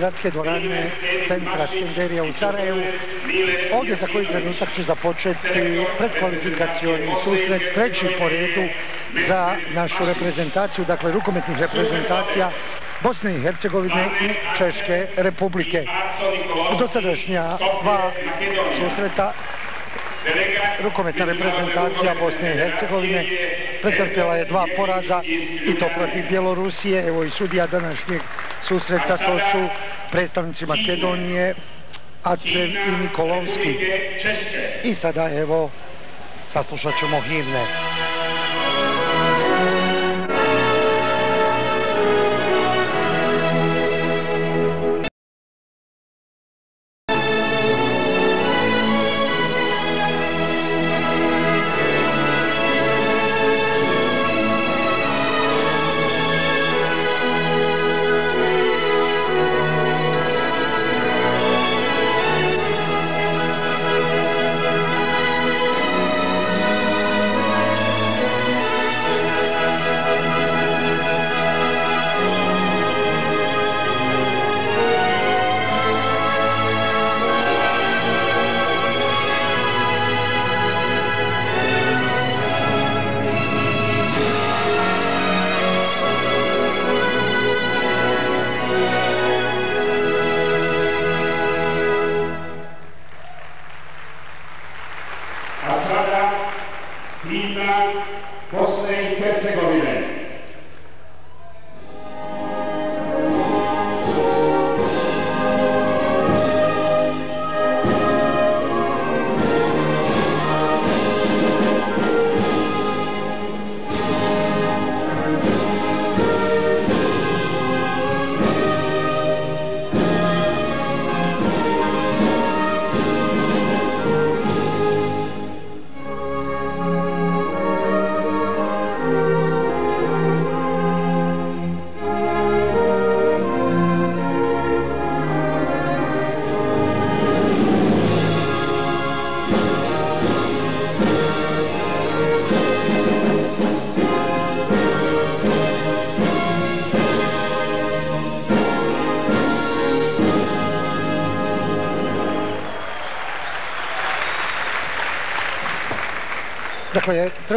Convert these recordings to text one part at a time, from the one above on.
gradske dvorane centra Skenderija u Sarajevu. Ovdje za koji trenutak će započeti predkvalifikacioni susret, treći po redu za našu reprezentaciju, dakle rukometnih reprezentacija Bosne i Hercegovine i Češke republike. Dosadašnja dva susreta rukometna reprezentacija Bosne i Hercegovine pretrpjela je dva poraza i to protiv Bjelorusije. Evo i sudija današnjeg susreta, to su predstavnici Makedonije, Acev i Nikolovski. I sada evo saslušat ćemo himne.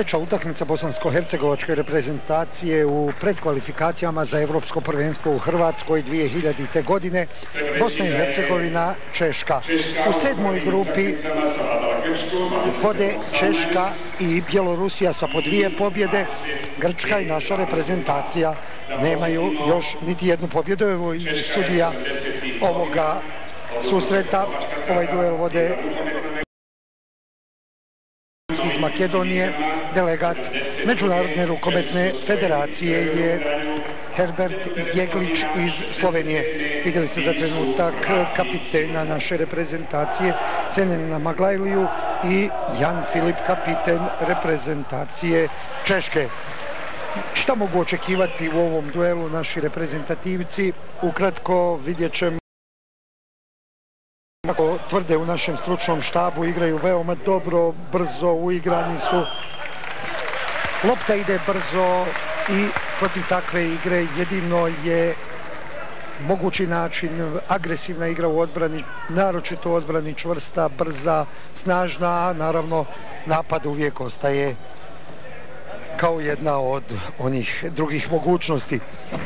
Treća utakmica bosansko-hercegovačke reprezentacije u predkvalifikacijama za Evropsko prvenstvo u Hrvatskoj 2000. godine. Bosna i Hercegovina, Češka. U sedmoj grupi vode Češka i Bjelorusija sa po dvije pobjede. Grčka i naša reprezentacija nemaju još niti jednu pobjedu. Evo i sudija ovoga susreta. Ovaj duel vode Makedonije, delegat Međunarodne rukometne federacije je Herbert Jeglić iz Slovenije. Vidjeli ste za trenutak kapitena naše reprezentacije Senena Maglajliju i Jan Filip, kapiten reprezentacije Češke. Šta mogu očekivati u ovom duelu naši reprezentativci? Ukratko vidjet ćemo Kako tvrde u našem stručnom štabu, igraju veoma dobro, brzo, uigrani su. Lopta ide brzo i protiv takve igre jedino je mogući način agresivna igra u odbrani, naročito u odbrani čvrsta, brza, snažna, a naravno napad uvijek ostaje kao jedna od onih drugih mogućnosti.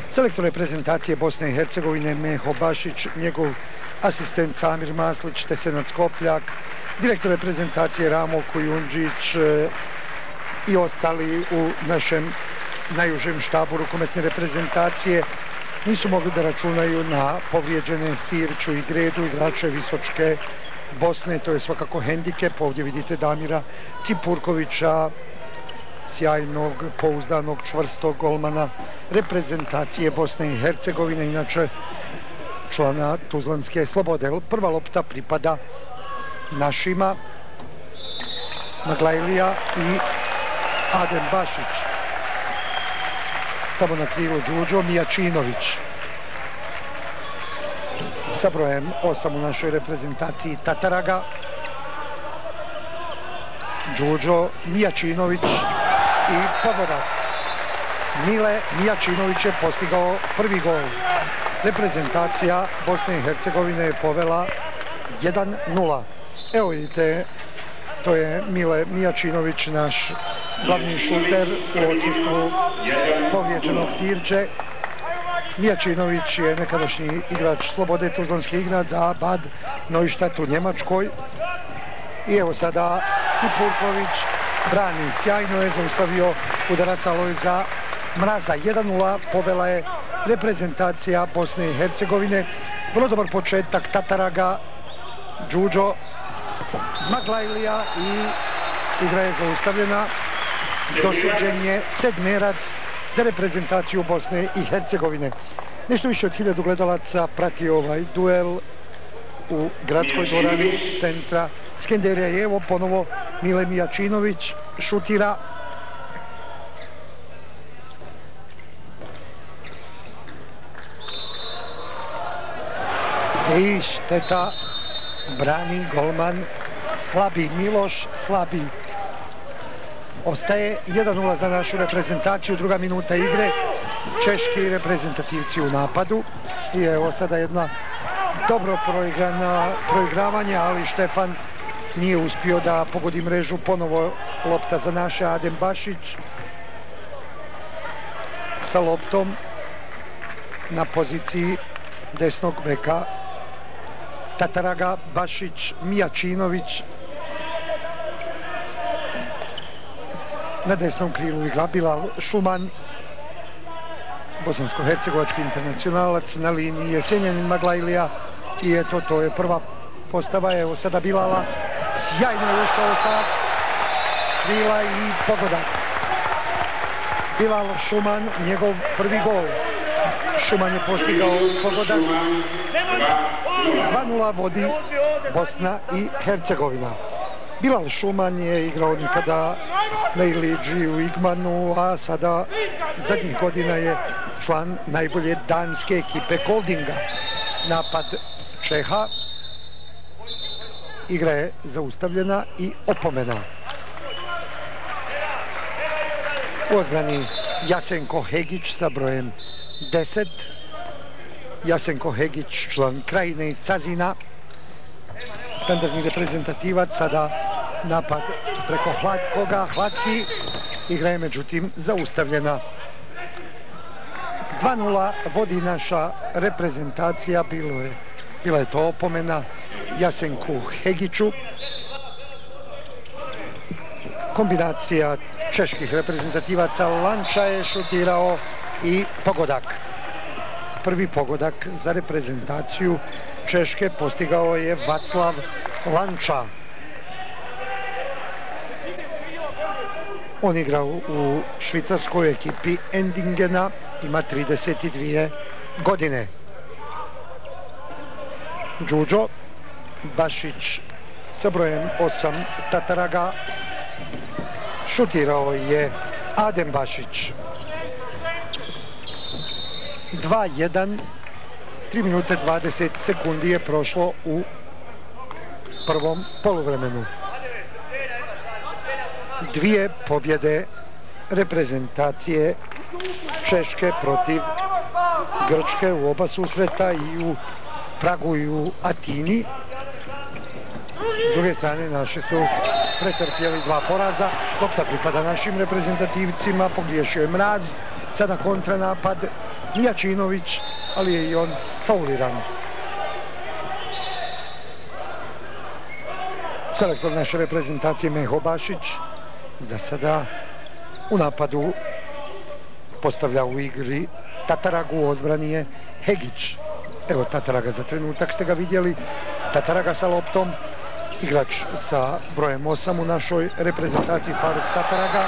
Selektor reprezentacije Bosne i Hercegovine Meho Bašić, njegov asistent Samir Maslić, Tesenac Kopljak, direktor reprezentacije Ramo Kujundžić e, i ostali u našem najužem štabu rukometne reprezentacije. Nisu mogli da računaju na povrijeđene Sirću i Gredu, igrače Visočke Bosne, to je svakako hendikep, ovdje vidite Damira Cipurkovića, sjajnog, pouzdanog, čvrstog golmana reprezentacije Bosne i Hercegovine, inače člana Tuzlanske slobode. Prva lopta pripada našima Maglajlija i Adem Bašić. Tamo na krilu Đuđo Mijačinović. Sa brojem osam u našoj reprezentaciji Tataraga. Đuđo Mijačinović i pogodak. Mile Mijačinović je postigao prvi gol reprezentacija Bosne i Hercegovine je povela 1-0. Evo vidite, to je Mile Mijačinović, naš glavni šuter u odsutku povrijeđenog Sirđe. Mijačinović je nekadašnji igrač Slobode Tuzlanski igrač za Bad Neustadt u Njemačkoj. I evo sada Cipurković brani, sjajno je zaustavio udarac Lojza Mraza. 1-0 povela je reprezentacija Bosne i Hercegovine. Vrlo dobar početak Tataraga, Đuđo, Maglajlija i igra je zaustavljena. Dosuđen je sedmerac za reprezentaciju Bosne i Hercegovine. Nešto više od hiljadu gledalaca prati ovaj duel u gradskoj dvorani centra Skenderija. Evo ponovo Mile Mijačinović šutira. I šteta brani golman slabi Miloš, slabi. Ostaje 1-0 za našu reprezentaciju, druga minuta igre, češki reprezentativci u napadu. I evo sada jedna dobro proigravanje, ali Štefan nije uspio da pogodi mrežu, ponovo lopta za naše Adem Bašić. Sa loptom na poziciji desnog beka. Tataraga, Bašić, Mijačinović na desnom krilu igra Bilal Šuman. Bosansko-hercegovački internacionalac na liniji Jesenjanin Maglajlija. I eto to je prva postava evo sada Bilala. Sjajno je ušao sa krila i pogodak. Bilal Šuman njegov prvi gol. Šuman je postigao pogodak 2-0 vodi Bosna i Hercegovina. Bilal Šuman je igrao nikada na Iliđi u Igmanu, a sada zadnjih godina je član najbolje danske ekipe Koldinga. Napad Čeha. Igra je zaustavljena i opomena. U odbrani Jasenko Hegić sa brojem 10. Jasenko Hegić, član krajine iz Cazina. Standardni reprezentativac, sada napad preko Hlatkoga. Hlatki igra je međutim zaustavljena. 2-0 vodi naša reprezentacija, bilo je, bila je to opomena Jasenku Hegiću. Kombinacija čeških reprezentativaca Lanča je šutirao i pogodak prvi pogodak za reprezentaciju Češke postigao je Vaclav Lanča. On igra u švicarskoj ekipi Endingena, ima 32 godine. Đuđo, Bašić sa brojem 8 Tataraga, šutirao je Adem Bašić. 2-1 3 minute 20 sekundi je prošlo u prvom poluvremenu. Dvije pobjede reprezentacije Češke protiv Grčke u oba susreta i u Pragu i u Atini. S druge strane naše su pretrpjeli dva poraza. Lopta pripada našim reprezentativcima pogriješio je mraz. Sada kontranapad Mijačinović, ali je i on fauliran. Selektor naše reprezentacije Meho Bašić za sada u napadu postavlja u igri Tataragu u odbrani je Hegić. Evo Tataraga za trenutak ste ga vidjeli. Tataraga sa loptom, igrač sa brojem 8 u našoj reprezentaciji Faruk Tataraga.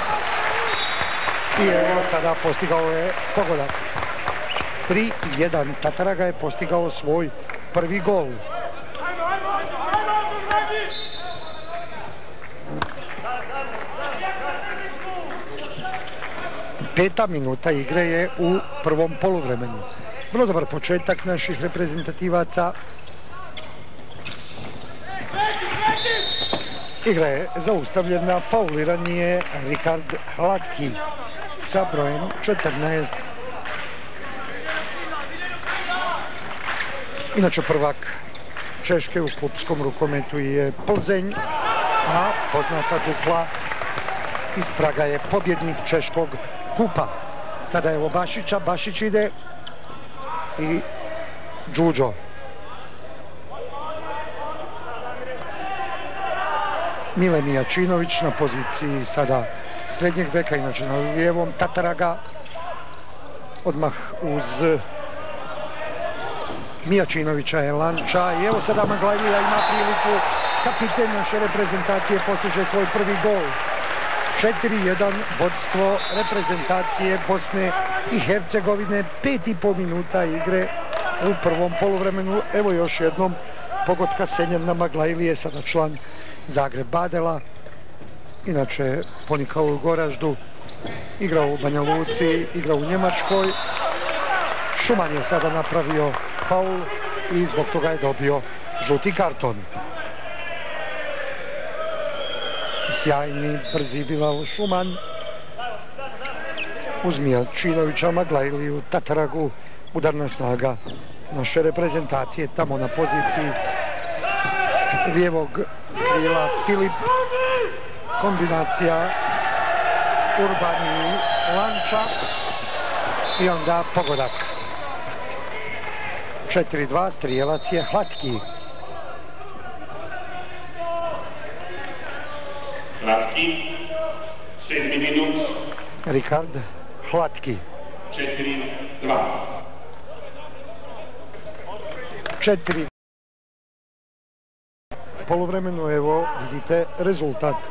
I evo sada postigao je pogodak. 3-1. Tataraga je postigao svoj prvi gol. Peta minuta igre je u prvom poluvremenu. Vrlo dobar početak naših reprezentativaca. Igra je zaustavljena, fauliran je Rikard Hladki sa brojem 14 Inače prvak Češke u klubskom rukometu je Plzenj, a poznata dupla iz Praga je pobjednik Češkog kupa. Sada je ovo Bašića, Bašić ide i Đuđo. Mile Mijačinović na poziciji sada srednjeg beka, inače na lijevom, Tataraga, odmah uz Mijačinovića Elanča i evo sada Maglajlija ima priliku. Kapiten naše reprezentacije postiže svoj prvi gol. 4-1 vodstvo reprezentacije Bosne i Hercegovine. Pet i pol minuta igre u prvom polovremenu evo još jednom pogotka Senjana Maglajlije sada član Zagreb Badela. Inače ponikao u Goraždu igrao u Banja Luci igrao u Njemačkoj. Šuman je sada napravio faul i zbog toga je dobio žuti karton. Sjajni, brzi Bilal Šuman. Uz Mijačinovića, Maglajliju, Tataragu, udarna snaga naše reprezentacije tamo na poziciji lijevog krila Filip. Kombinacija Urbani Lanča i onda pogodak. 4-2, strijelac je Hlatki. Hlatki, sedmi minut. Rikard Hlatki. 4-2. 4 polovremenu, evo, vidite rezultat.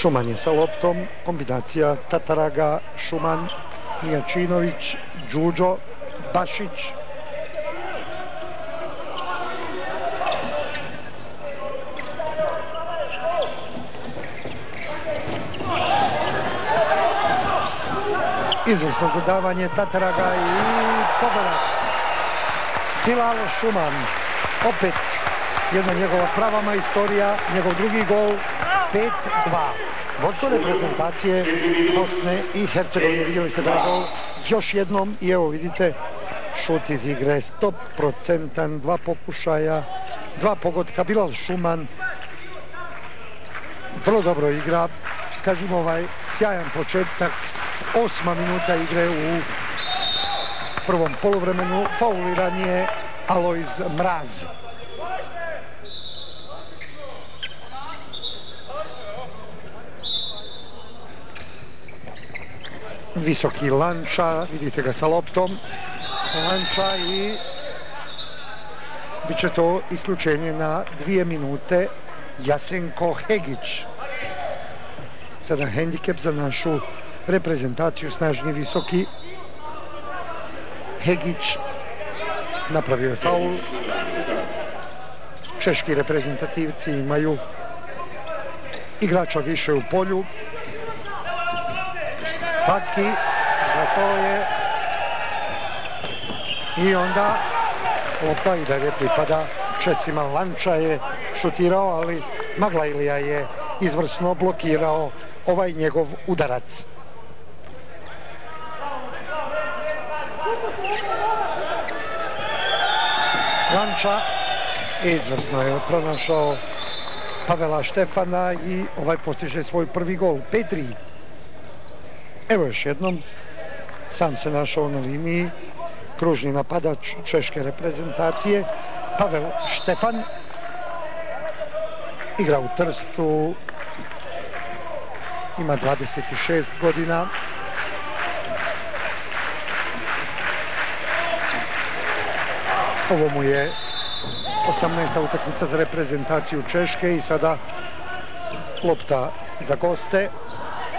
Šuman je sa loptom, kombinacija Tataraga, Šuman, Mijačinović, Đuđo, Bašić. Izvrsno dodavanje Tataraga i pogodak. Bilal Šuman, opet jedna njegova prava majstorija, njegov drugi gol, 5-2. Vodstvo reprezentacije Bosne i Hercegovine. Vidjeli ste da je gol još jednom i evo vidite šut iz igre 100%, dva pokušaja, dva pogodka, Bilal Šuman. Vrlo dobro igra, kažemo ovaj sjajan početak, osma minuta igre u prvom polovremenu, fauliran je Alojz Mraz. Visoki lanča, vidite ga sa loptom, lanča i bit će to isključenje na dvije minute Jasenko Hegić. Sada hendikep za našu reprezentaciju, snažni visoki Hegić napravio je faul. Češki reprezentativci imaju igrača više u polju, Patki je i onda lopta i dalje pripada Česima. Lanča je šutirao, ali Maglajlija je izvrsno blokirao ovaj njegov udarac. Lanča izvrsno je pronašao Pavela Štefana i ovaj postiže svoj prvi gol. Petri Evo još jednom, sam se našao na liniji, kružni napadač češke reprezentacije, Pavel Štefan, igra u Trstu, ima 26 godina. Ovo mu je 18. utakmica za reprezentaciju Češke i sada lopta za goste,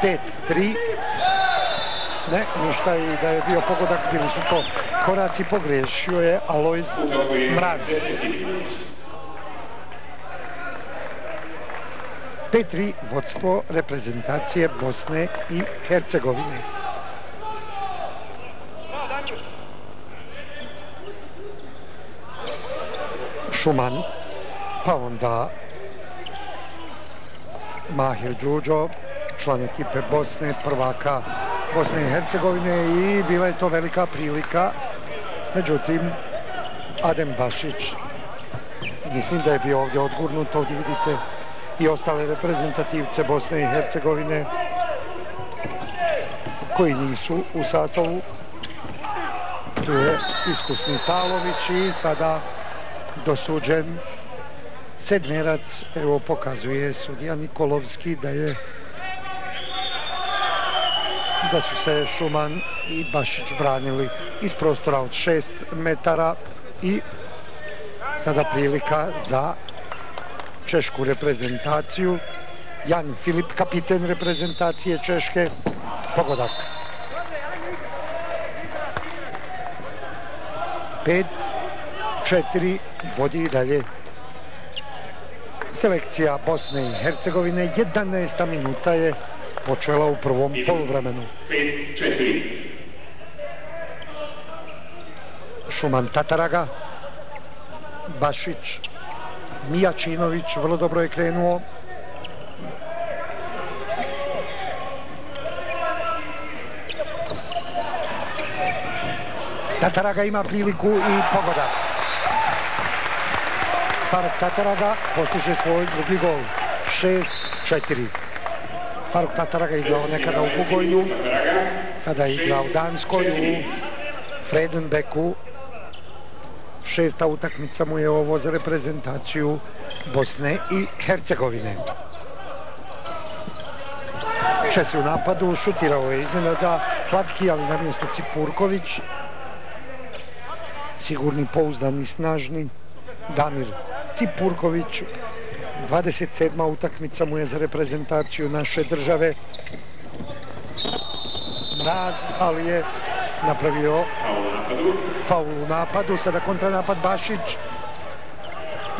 5-3. Ne, ništa i da je bio pogodak, bili su to koraci, pogrešio je Alojz Mraz. Petri, vodstvo reprezentacije Bosne i Hercegovine. Šuman, pa onda Mahir Đuđo, član ekipe Bosne, prvaka Bosne i Hercegovine i bila je to velika prilika. Međutim, Adem Bašić, mislim da je bio ovdje odgurnut, ovdje vidite i ostale reprezentativce Bosne i Hercegovine koji nisu u sastavu. Tu je iskusni Talović i sada dosuđen sedmerac. Evo pokazuje sudija Nikolovski da je da su se Šuman i Bašić branili iz prostora od 6 metara i sada prilika za češku reprezentaciju. Jan Filip, kapiten reprezentacije Češke, pogodak. Pet, četiri, vodi i dalje selekcija Bosne i Hercegovine. 11. minuta je počela u prvom poluvremenu. Šuman Tataraga, Bašić, Mijačinović, vrlo dobro je krenuo. Tataraga ima priliku i pogoda. Faruk Tataraga postiže svoj drugi gol. 6-4. Faruk Tataraga igrao nekada u Bugojnu, sada igra u Danskoj, u Fredenbeku. Šesta utakmica mu je ovo za reprezentaciju Bosne i Hercegovine. Česi u napadu, šutirao je iznenada Hlatki, ali na mjestu Cipurković. Sigurni, pouzdani, snažni. Damir Cipurković 27. utakmica mu je za reprezentaciju naše države. Mraz, ali je napravio faul u napadu. Sada kontranapad Bašić.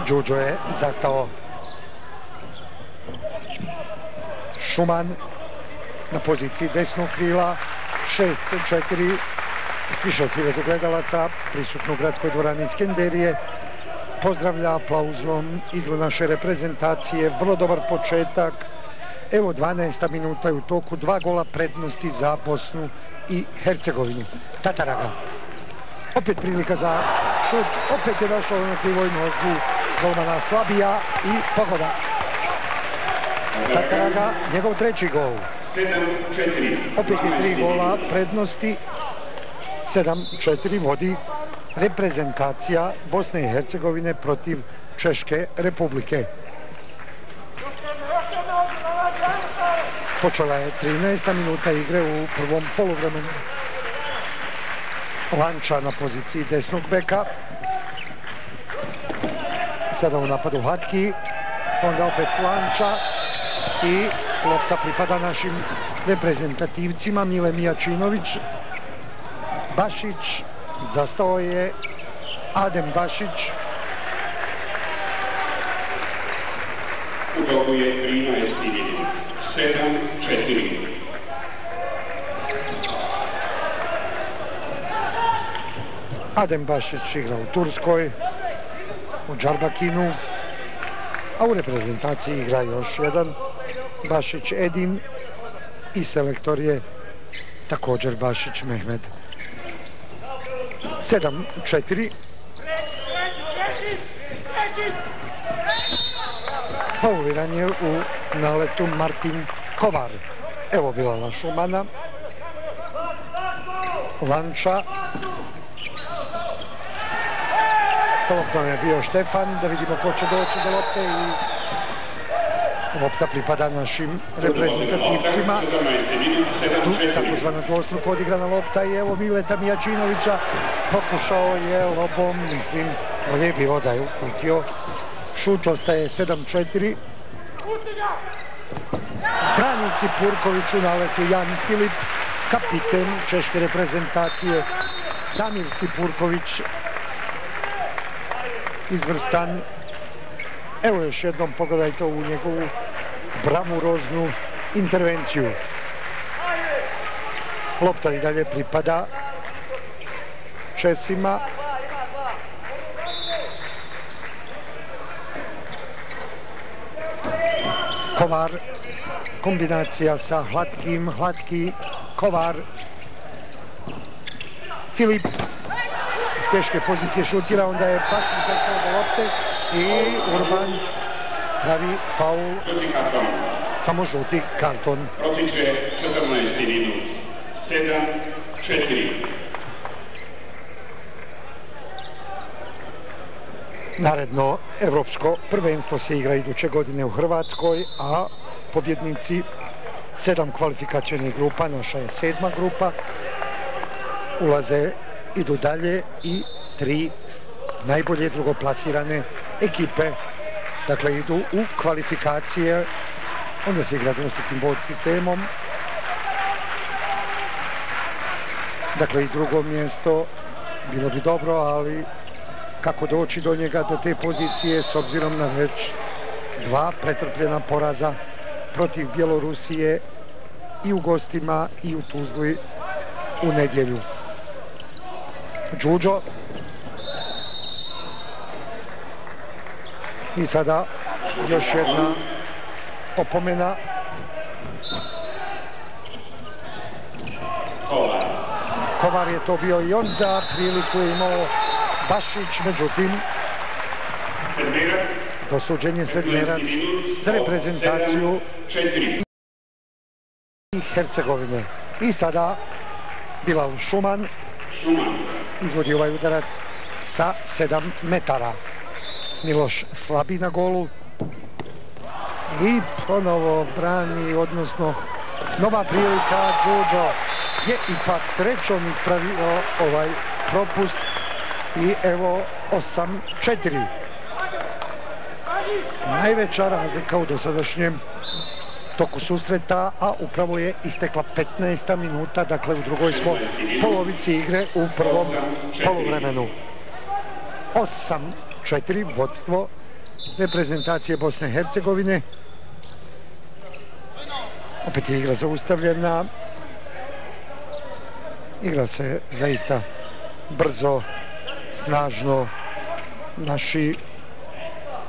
Đuđo je zastao. Šuman na poziciji desnog krila. 6-4. Više od hiljadu gledalaca prisutno u gradskoj dvorani Skenderije pozdravlja aplauzom igru naše reprezentacije, vrlo dobar početak. Evo 12. minuta je u toku, dva gola prednosti za Bosnu i Hercegovinu. Tataraga. Opet prilika za šut, opet je došao na krivoj nozi golmana Slabija i pogoda. Tataraga, njegov treći gol. Opet je tri gola prednosti, 7-4 vodi reprezentacija Bosne i Hercegovine protiv Češke republike. Počela je 13. minuta igre u prvom polovremenu. Lanča na poziciji desnog beka. Sada u napadu Hatki. Onda opet Lanča. I lopta pripada našim reprezentativcima. Mile Mijačinović. Bašić Zastao je Adem Bašić. U toku je 13. minut. 7-4. Adem Bašić igra u Turskoj, u Džarbakinu, a u reprezentaciji igra još jedan Bašić Edin i selektor je također Bašić Mehmed. 7-4. Fauliran je u naletu Martin Kovar. Evo bila na Šumana. Lanča. Sa loptom je bio Štefan. Da vidimo ko će doći do lopte i lopta pripada našim reprezentativcima. Tu takozvana dvostruko odigrana lopta i evo Mileta Mijačinovića pokušao je lobom, mislim, on je bilo da je uputio. Šut ostaje 7-4. Branici Purkoviću na letu Jan Filip, kapiten češke reprezentacije. Damir Cipurković, izvrstan Evo još jednom pogledajte ovu njegovu bravuroznu intervenciju. Lopta i dalje pripada Česima. Komar kombinacija sa Hlatkim, Hlatki, Kovar, Filip iz teške pozicije šutira, onda je Pašić došao do lopte i Urban pravi faul, samo žuti karton. Protiče 14. minut, 7-4. Naredno evropsko prvenstvo se igra iduće godine u Hrvatskoj, a pobjednici sedam kvalifikacijnih grupa, naša je sedma grupa, ulaze, idu dalje i tri najbolje drugoplasirane ekipe, dakle idu u kvalifikacije, onda se igra dostupnim bod sistemom, dakle i drugo mjesto bilo bi dobro, ali kako doći do njega, do te pozicije, s obzirom na već dva pretrpljena poraza protiv Bjelorusije i u gostima i u Tuzli u nedjelju. Đuđo. I sada još jedna opomena. Kovar je to bio i onda priliku je imao Bašić, međutim, dosuđenje Sedmerac za reprezentaciju Hercegovine. I sada Bilal Šuman izvodi ovaj udarac sa 7 metara. Miloš slabi na golu i ponovo brani, odnosno nova prilika Đuđo je ipak srećom ispravio ovaj propust i evo 8-4. Najveća razlika u dosadašnjem toku susreta, a upravo je istekla 15. minuta, dakle u drugoj smo polovici igre u prvom polovremenu. 8-4 vodstvo reprezentacije Bosne i Hercegovine. Opet je igra zaustavljena. Igra se zaista brzo, snažno. Naši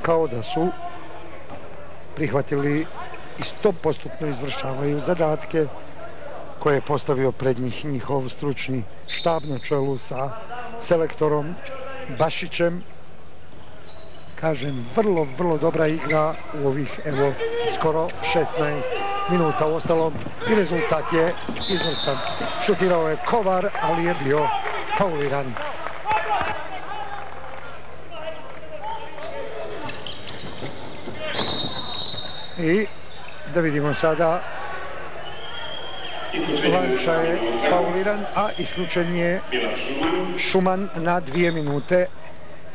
kao da su prihvatili i stopostupno izvršavaju zadatke koje je postavio pred njih njihov stručni štab na čelu sa selektorom Bašićem. Kažem, vrlo, vrlo dobra igra u ovih, evo, skoro 16 minuta. U ostalom, i rezultat je izvrstan. Šutirao je Kovar, ali je bio fauliran. I da vidimo sada Lanča je fauliran, a isključen je Šuman na dvije minute.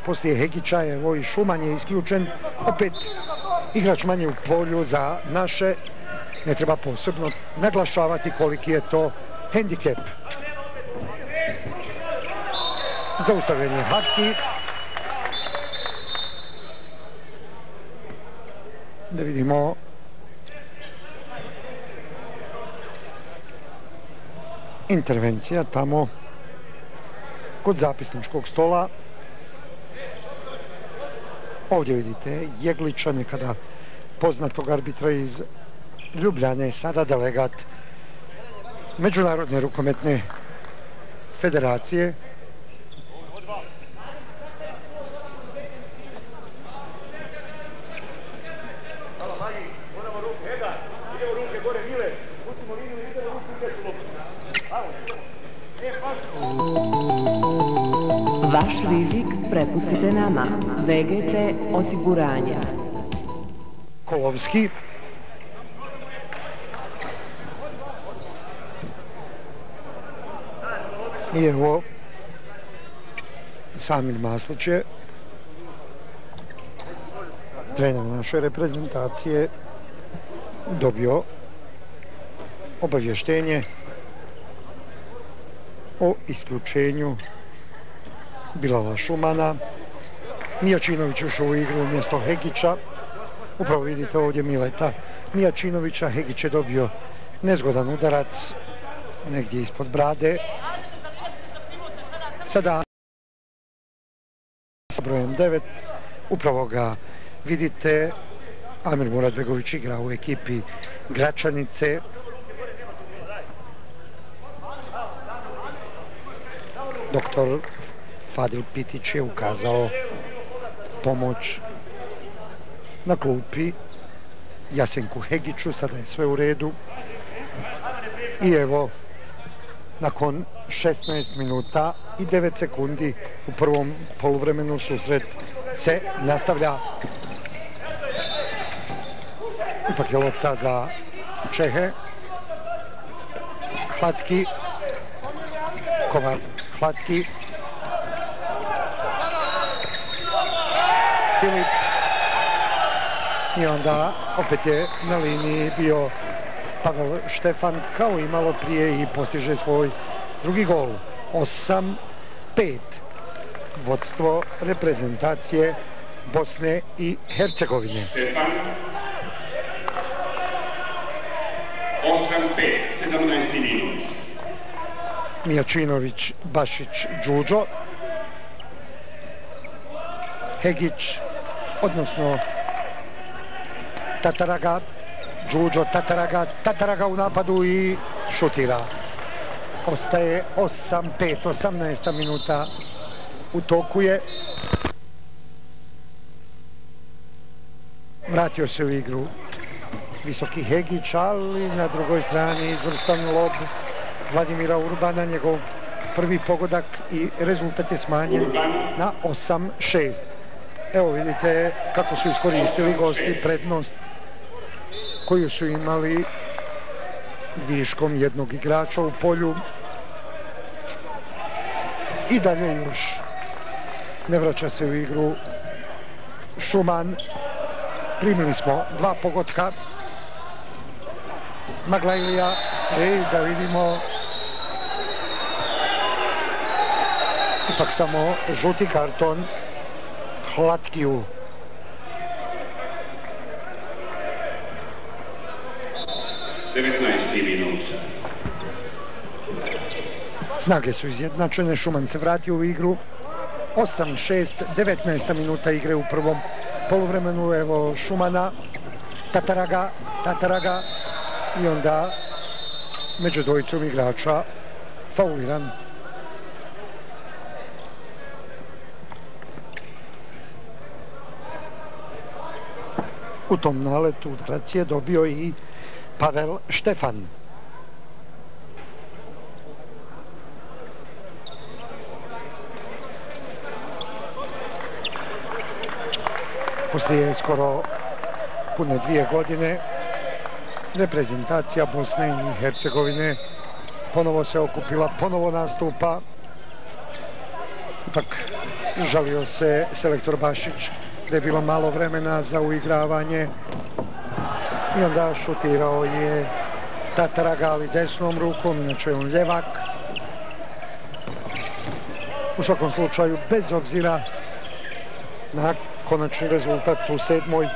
Poslije Hegića je ovo i Šuman je isključen. Opet igrač manje u polju za naše. Ne treba posebno naglašavati koliki je to hendikep. Zaustavljen je Da vidimo intervencija tamo kod zapisničkog stola. Ovdje vidite Jeglića, nekada poznatog arbitra iz Ljubljane, sada delegat Međunarodne rukometne federacije. Vaš rizik prepustite nama. VGT osiguranja. Kolovski. I evo Samir Maslić je trener naše reprezentacije dobio obavještenje o isključenju Bilala Šumana. Mijačinović ušao u igru umjesto Hegića. Upravo vidite ovdje Mileta Mijačinovića. Hegić je dobio nezgodan udarac negdje ispod brade. Sada sa brojem 9. Upravo ga vidite Amir Muradbegović igra u ekipi Gračanice. Doktor Fadil Pitić je ukazao pomoć na klupi Jasenku Hegiću, sada je sve u redu. I evo, nakon 16 minuta i 9 sekundi u prvom poluvremenu susret se nastavlja. Ipak je lopta za Čehe. Hlatki. Kovar Hlatki. Filip. I onda opet je na liniji bio Pavel Štefan kao i malo prije i postiže svoj drugi gol. 8-5 vodstvo reprezentacije Bosne i Hercegovine. Štefan. 8-5, 17. minut. Mijačinović, Bašić, Đuđo. Hegić, odnosno Tataraga, Đuđo, Tataraga, Tataraga u napadu i šutira. Ostaje 8-5, 18. minuta u toku je. Vratio se u igru visoki Hegić, ali na drugoj strani izvrstan lob Vladimira Urbana, njegov prvi pogodak i rezultat je smanjen na 8-6. Evo vidite kako su iskoristili gosti prednost koju su imali viškom jednog igrača u polju. I dalje još ne vraća se u igru Šuman primili smo dva pogotka. Maglajlija i da vidimo. Ipak samo žuti karton. Hlatkiju Snage su izjednačene, Šuman se vratio u igru 8-6, 19. minuta igre u prvom poluvremenu, evo Šumana Tataraga, Tataraga i onda među dvojicom igrača fauliran. U tom naletu udarac je dobio i Pavel Štefan. Poslije skoro pune dvije godine reprezentacija Bosne i Hercegovine ponovo se okupila, ponovo nastupa. Ipak žalio se selektor Bašić da je bilo malo vremena za uigravanje i onda šutirao je Tataraga ali desnom rukom, inače on ljevak. U svakom slučaju, bez obzira na konačni rezultat u sedmoj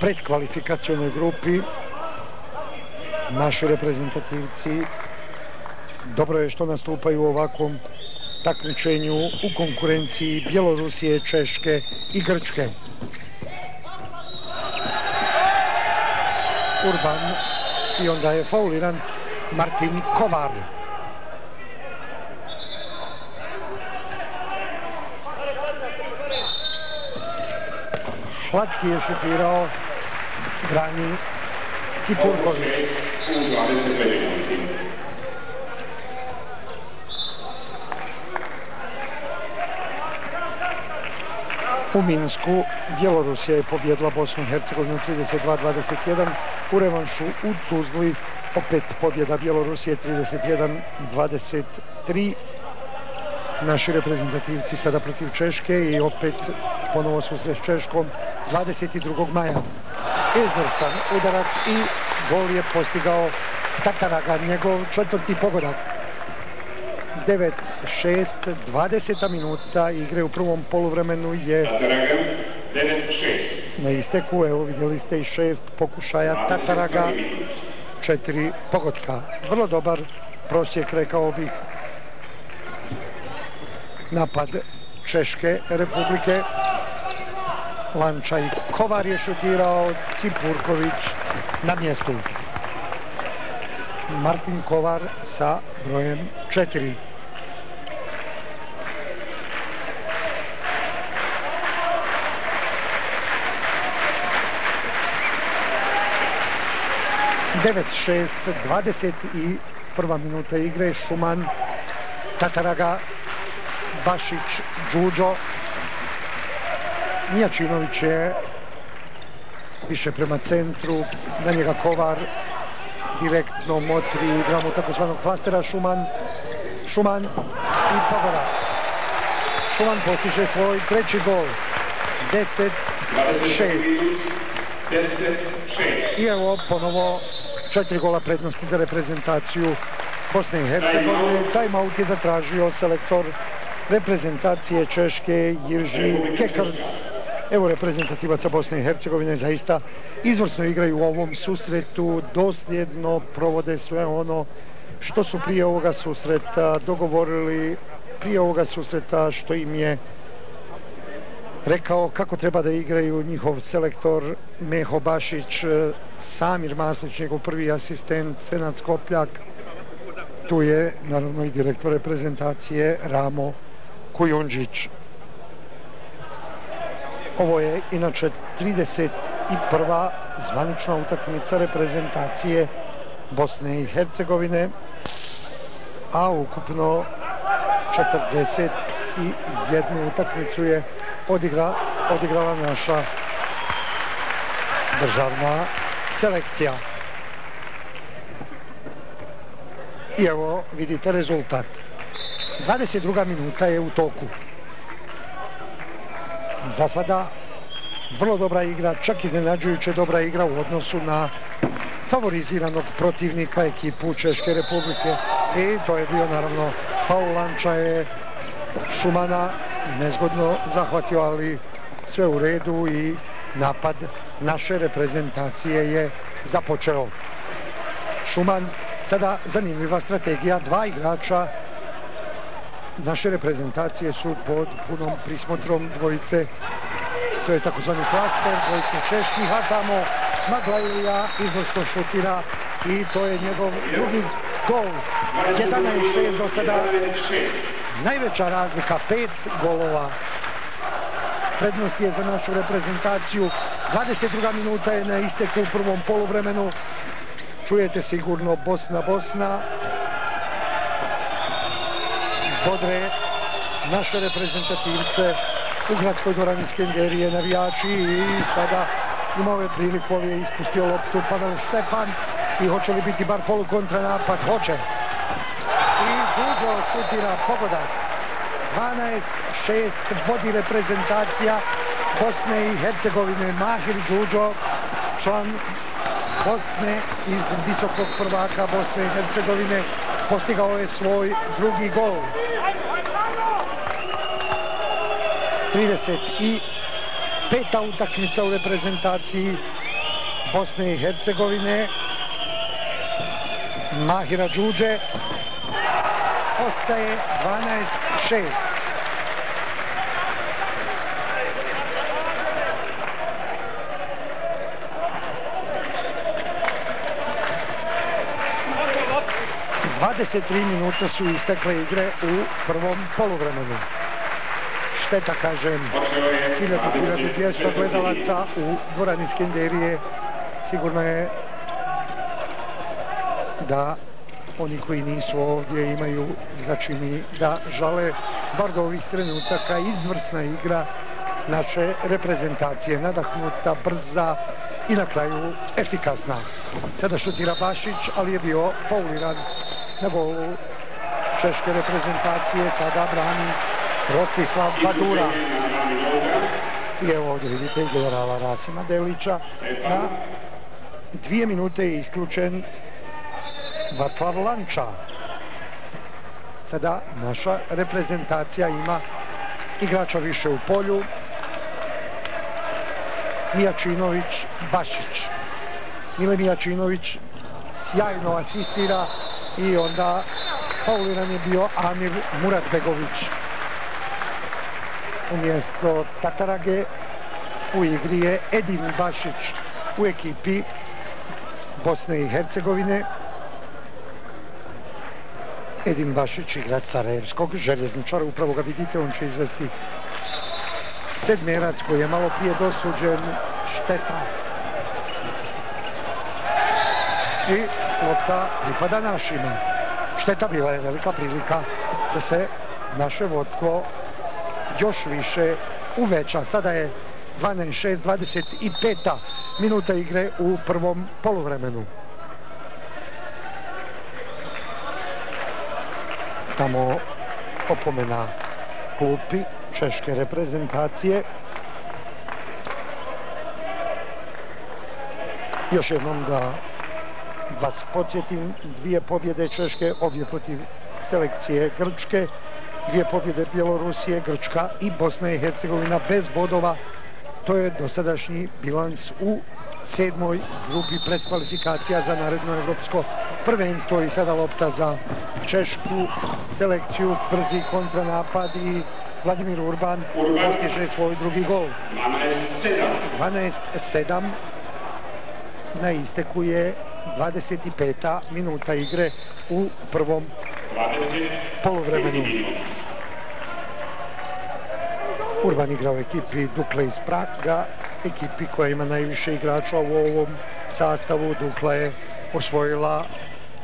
predkvalifikacijonoj grupi, naši reprezentativci dobro je što nastupaju u ovakvom takmičenju u konkurenciji Bjelorusije, Češke i Grčke. Urban i onda je fauliran Martin Kovar. Hlatki je šutirao, brani Cipurković. U Minsku Bjelorusija je pobjedila Bosnu i Hercegovinu 32-21. U revanšu u Tuzli opet pobjeda Bjelorusije 31-23. Naši reprezentativci sada protiv Češke i opet ponovo su s Češkom 22. maja. Izvrstan udarac i gol je postigao Tataraga, njegov četvrti pogodak. 9-6, 20. minuta igre u prvom poluvremenu je na isteku, evo vidjeli ste i šest pokušaja Tataraga, četiri pogodka. Vrlo dobar prosjek, rekao bih, napad Češke republike. Lanča i Kovar je šutirao, Cipurković na mjestu. Martin Kovar sa brojem 4. 9-6, 21. minuta igre, Šuman, Tataraga, Bašić, Đuđo, Mijačinović je više prema centru, na njega Kovar, direktno motri, igramo takozvanog flastera, Šuman, Šuman i Pogora. Šuman postiže svoj treći gol, 10-6. I evo ponovo četiri gola prednosti za reprezentaciju Bosne i Hercegovine. Timeout je zatražio selektor reprezentacije Češke Jirži Kekard. Evo reprezentativaca Bosne i Hercegovine zaista izvrsno igraju u ovom susretu, dosljedno provode sve ono što su prije ovoga susreta dogovorili, prije ovoga susreta što im je rekao kako treba da igraju njihov selektor Meho Bašić, e, Samir Maslić, njegov prvi asistent, Senat Skopljak. Tu je naravno i direktor reprezentacije Ramo Kujundžić. Ovo je inače 31. zvanična utakmica reprezentacije Bosne i Hercegovine, a ukupno 41. utakmicu je odigra, odigrala naša državna selekcija. I evo vidite rezultat. 22. minuta je u toku. Za sada vrlo dobra igra, čak iznenađujuće dobra igra u odnosu na favoriziranog protivnika ekipu Češke republike. I to je bio naravno faul lanča je Šumana nezgodno zahvatio, ali sve u redu i napad naše reprezentacije je započeo. Šuman, sada zanimljiva strategija, dva igrača naše reprezentacije su pod punom prismotrom dvojice, to je takozvani flaster, dvojice čeških, a tamo Maglajlija izvrsno šutira i to je njegov drugi gol. 11-6 do sada najveća razlika, pet golova. Prednost je za našu reprezentaciju. 22. minuta je na isteku u prvom poluvremenu. Čujete sigurno Bosna, Bosna. Bodre naše reprezentativce u gradskoj dvorani Skenderije, navijači i sada imao je priliku, je ispustio loptu Pavel Štefan i hoće li biti bar polu kontranapad? Hoće. Duđo šutira pogodak. 12-6 vodi reprezentacija Bosne i Hercegovine. Mahir Đuđo, član Bosne iz visokog prvaka Bosne i Hercegovine, postigao je svoj drugi gol. 35. utakmica u reprezentaciji Bosne i Hercegovine. Mahira Đuđe ostaje 12-6. Dvadeset tri minuta su istekle igre u prvom poluvremenu. Šteta, kažem, 1200 gledalaca u dvorani Skenderije. Sigurno je da oni koji nisu ovdje imaju začini da žale bar do ovih trenutaka izvrsna igra naše reprezentacije, nadahnuta, brza i na kraju efikasna. Sada šutira Bašić, ali je bio fauliran na golu češke reprezentacije, sada brani Rostislav Badura. I evo ovdje vidite generala Rasima Delića. Na dvije minute je isključen Vatlav Lanča. Sada naša reprezentacija ima igrača više u polju. Mijačinović, Bašić. Mile Mijačinović sjajno asistira i onda fauliran je bio Amir Muratbegović. Umjesto Tatarage u igri je Edin Bašić u ekipi Bosne i Hercegovine. Edin Bašić, igrač Sarajevskog, željezničara, upravo ga vidite, on će izvesti sedmerac koji je malo prije dosuđen, šteta. I lopta pripada našima. Šteta bila je velika prilika da se naše vodstvo još više uveća. Sada je 12-6, 25. minuta igre u prvom poluvremenu. Tamo opomena klupi češke reprezentacije. Još jednom da vas podsjetim, dvije pobjede Češke, obje protiv selekcije Grčke, dvije pobjede Bjelorusije, Grčka i Bosna i Hercegovina bez bodova. To je dosadašnji bilans u sedmoj grupi predkvalifikacija za naredno evropsko prvenstvo i sada lopta za Češku selekciju, brzi kontranapad i Vladimir Urban postiže svoj drugi gol. 12-7 na isteku je 25. minuta igre u prvom polovremenu. Urban igra u ekipi Dukla iz Praga, ekipi koja ima najviše igrača u ovom sastavu. Dukla je osvojila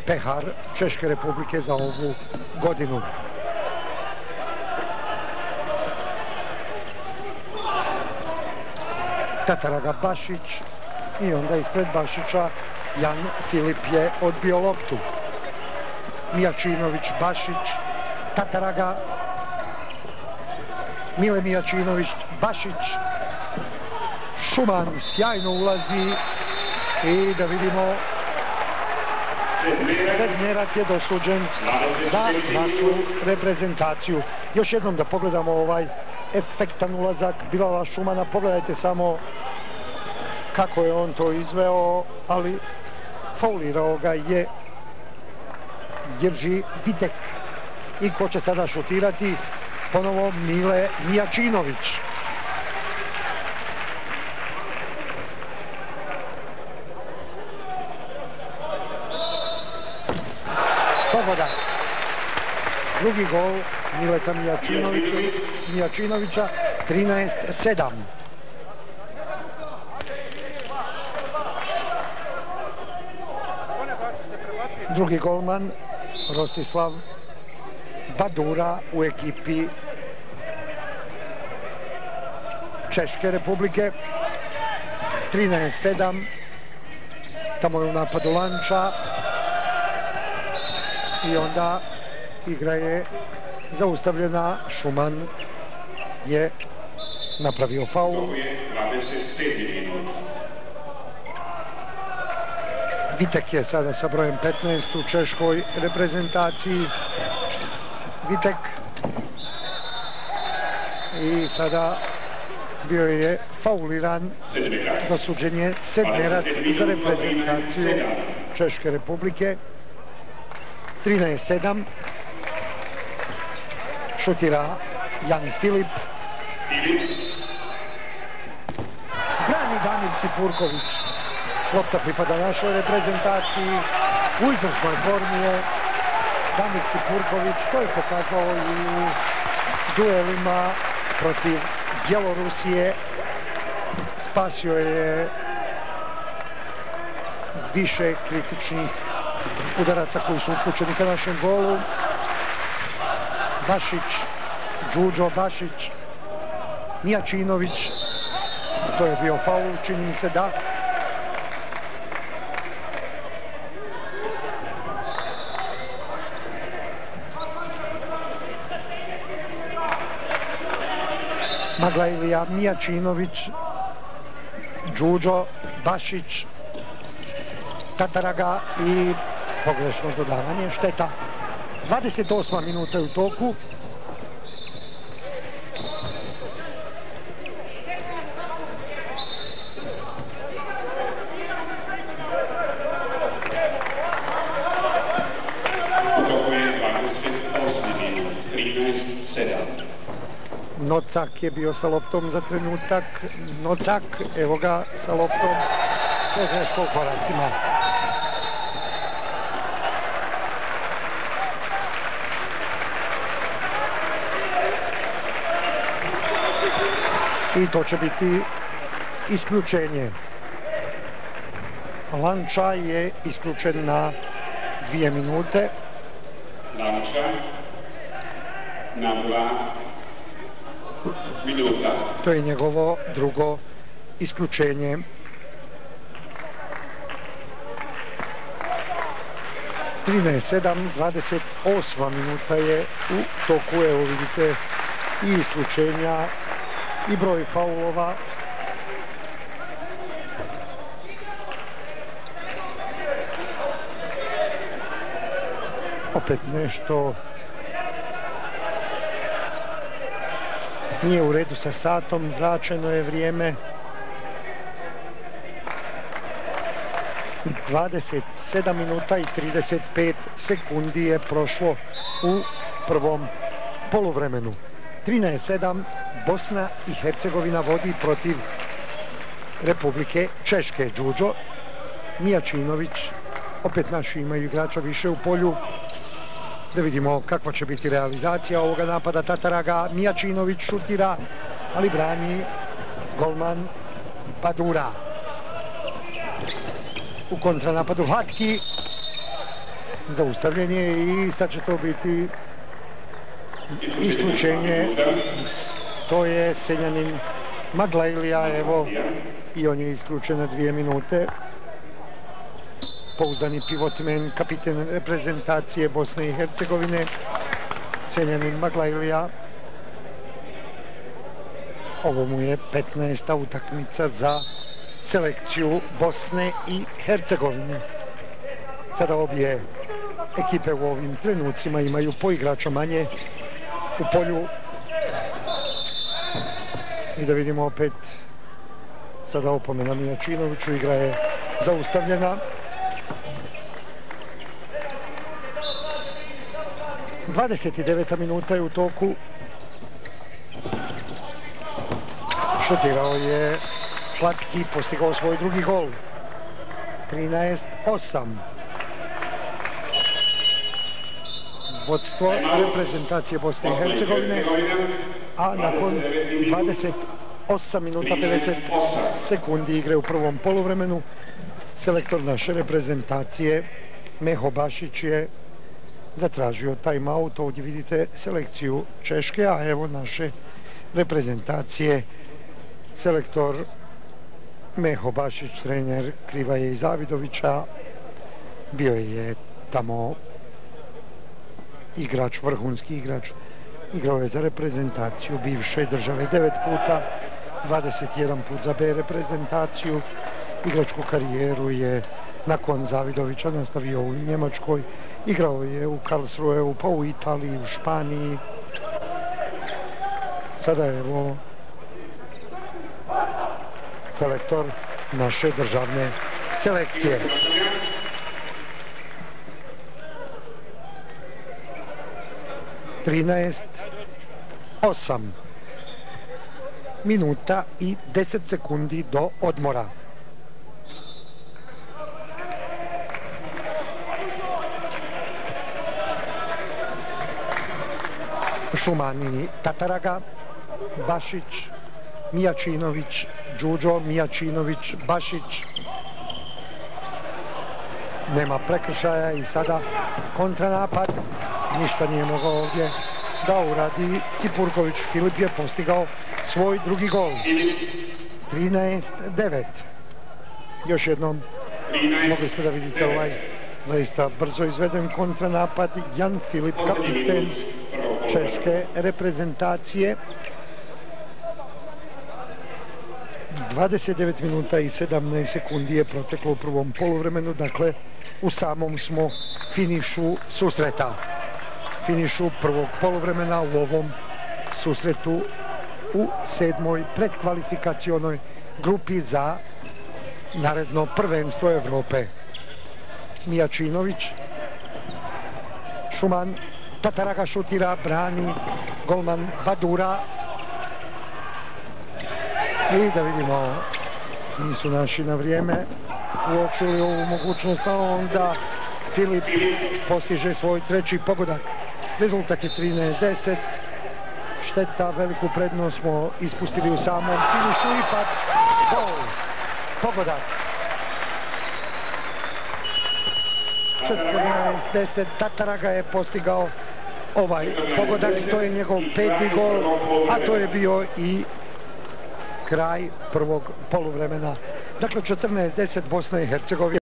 pehar Češke republike za ovu godinu. Tataraga Bašić i onda ispred Bašića Jan Filip je odbio loptu. Mijačinović, Bašić, Tataraga, Mile Mijačinović, Bašić, Šuman sjajno ulazi i da vidimo sedmerac je dosuđen za našu reprezentaciju. Još jednom da pogledamo ovaj efektan ulazak Bilala Šumana. Pogledajte samo kako je on to izveo, ali faulirao ga je Jerži Vitek. I ko će sada šutirati? Ponovo Mile Mijačinović. Pogoda. Drugi gol Mileta Mijačinovića, Mijačinovića 13-7. drugi golman Rostislav Badura u ekipi Češke republike. 13-7 tamo je u napadu Lanča. I onda igra je zaustavljena Šuman je napravio faul Vitek je sada sa brojem 15 u češkoj reprezentaciji. Vitek. I sada bio je fauliran dosuđenje sedmerac za reprezentaciju Češke republike. 13-7. Šutira Jan Filip. Brani Danil Cipurković. Lopta pripada našoj reprezentaciji. U izvršnoj formi je Danil Cipurković. To je pokazao i u duelima protiv Bjelorusije. Spasio je više kritičnih udaraca koji su upućeni ka našem golu. Bašić, Đuđo Bašić, Mijačinović. To je bio faul, čini mi se da. Magla Ilija Mijačinović, Đuđo, Bašić, Tataraga i pogrešno dodavanje, šteta. 28. minuta u toku. Nocak je bio sa loptom za trenutak. Nocak, evo ga sa loptom. To je greško u koracima. I to će biti isključenje. Lanča je isključen na dvije minute. Lanča na dva minuta. To je njegovo drugo isključenje. Sedam, dvadeset osma minuta je u toku, evo vidite, i isključenja i broj faulova. Opet nešto nije u redu sa satom, vraćeno je vrijeme. 27 minuta i 35 sekundi je prošlo u prvom poluvremenu. 13-7 Bosna i Hercegovina vodi protiv Republike Češke. Đuđo Mijačinović, opet naši imaju igrača više u polju. Da vidimo kakva će biti realizacija ovoga napada. Tataraga Mijačinović šutira, ali brani golman Padura. U kontranapadu Hatki. Zaustavljen je i sad će to biti isključenje. To je Senjanin Maglajlija, evo, i on je isključen na dvije minute. Pouzdani pivotmen, kapiten reprezentacije Bosne i Hercegovine, Senjanin Maglajlija. Ovo mu je 15. utakmica za selekciju Bosne i Hercegovine. Sada obje ekipe u ovim trenucima imaju po igrača manje u polju. I da vidimo opet. Sada opomena Mijačinoviću igra je zaustavljena. 29. minuta je u toku. Šutirao je Platki postigao svoj drugi gol. 13-8 vodstvo reprezentacije Bosne i Hercegovine, a nakon 28 minuta 50 sekundi igre u prvom polovremenu, selektor naše reprezentacije Meho Bašić je zatražio time-out. Ovdje vidite selekciju Češke, a evo naše reprezentacije selektor Meho Bašić, trener Krivaje i Zavidovića, bio je tamo igrač, vrhunski igrač. Igrao je za reprezentaciju bivše države 9 puta, 21 put za B reprezentaciju. Igračku karijeru je nakon Zavidovića nastavio u Njemačkoj. Igrao je u Karlsruheu, pa u Italiji, u Španiji. Sada je evo selektor naše državne selekcije. 13 8 minuta i 10 sekundi do odmora. Šumanini Tataraga, Bašić, Mijačinović, Đuđo, Mijačinović, Bašić. Nema prekršaja i sada kontranapad ništa nije mogao ovdje da uradi. Cipurković Filip je postigao svoj drugi gol. 13-9. Još jednom mogli ste da vidite ovaj zaista brzo izveden kontranapad. Jan Filip, kapiten češke reprezentacije. 29 minuta i 17 sekundi je proteklo u prvom polovremenu, dakle u samom smo finišu susreta finišu prvog polovremena u ovom susretu u sedmoj predkvalifikacijonoj grupi za naredno prvenstvo Evrope. Mijačinović, Šuman, Tataraga šutira, brani, golman Badura, I da vidimo, nisu naši na vrijeme uočili ovu mogućnost, a onda Filip postiže svoj treći pogodak. Rezultat je 13-10. Šteta, veliku prednost smo ispustili u samom finišu. Ipak, gol, pogodak. 14-10. Tataraga je postigao ovaj pogodak. To je njegov peti gol, a to je bio i kraj prvog poluvremena. Dakle, 14-10 Bosna i Hercegovina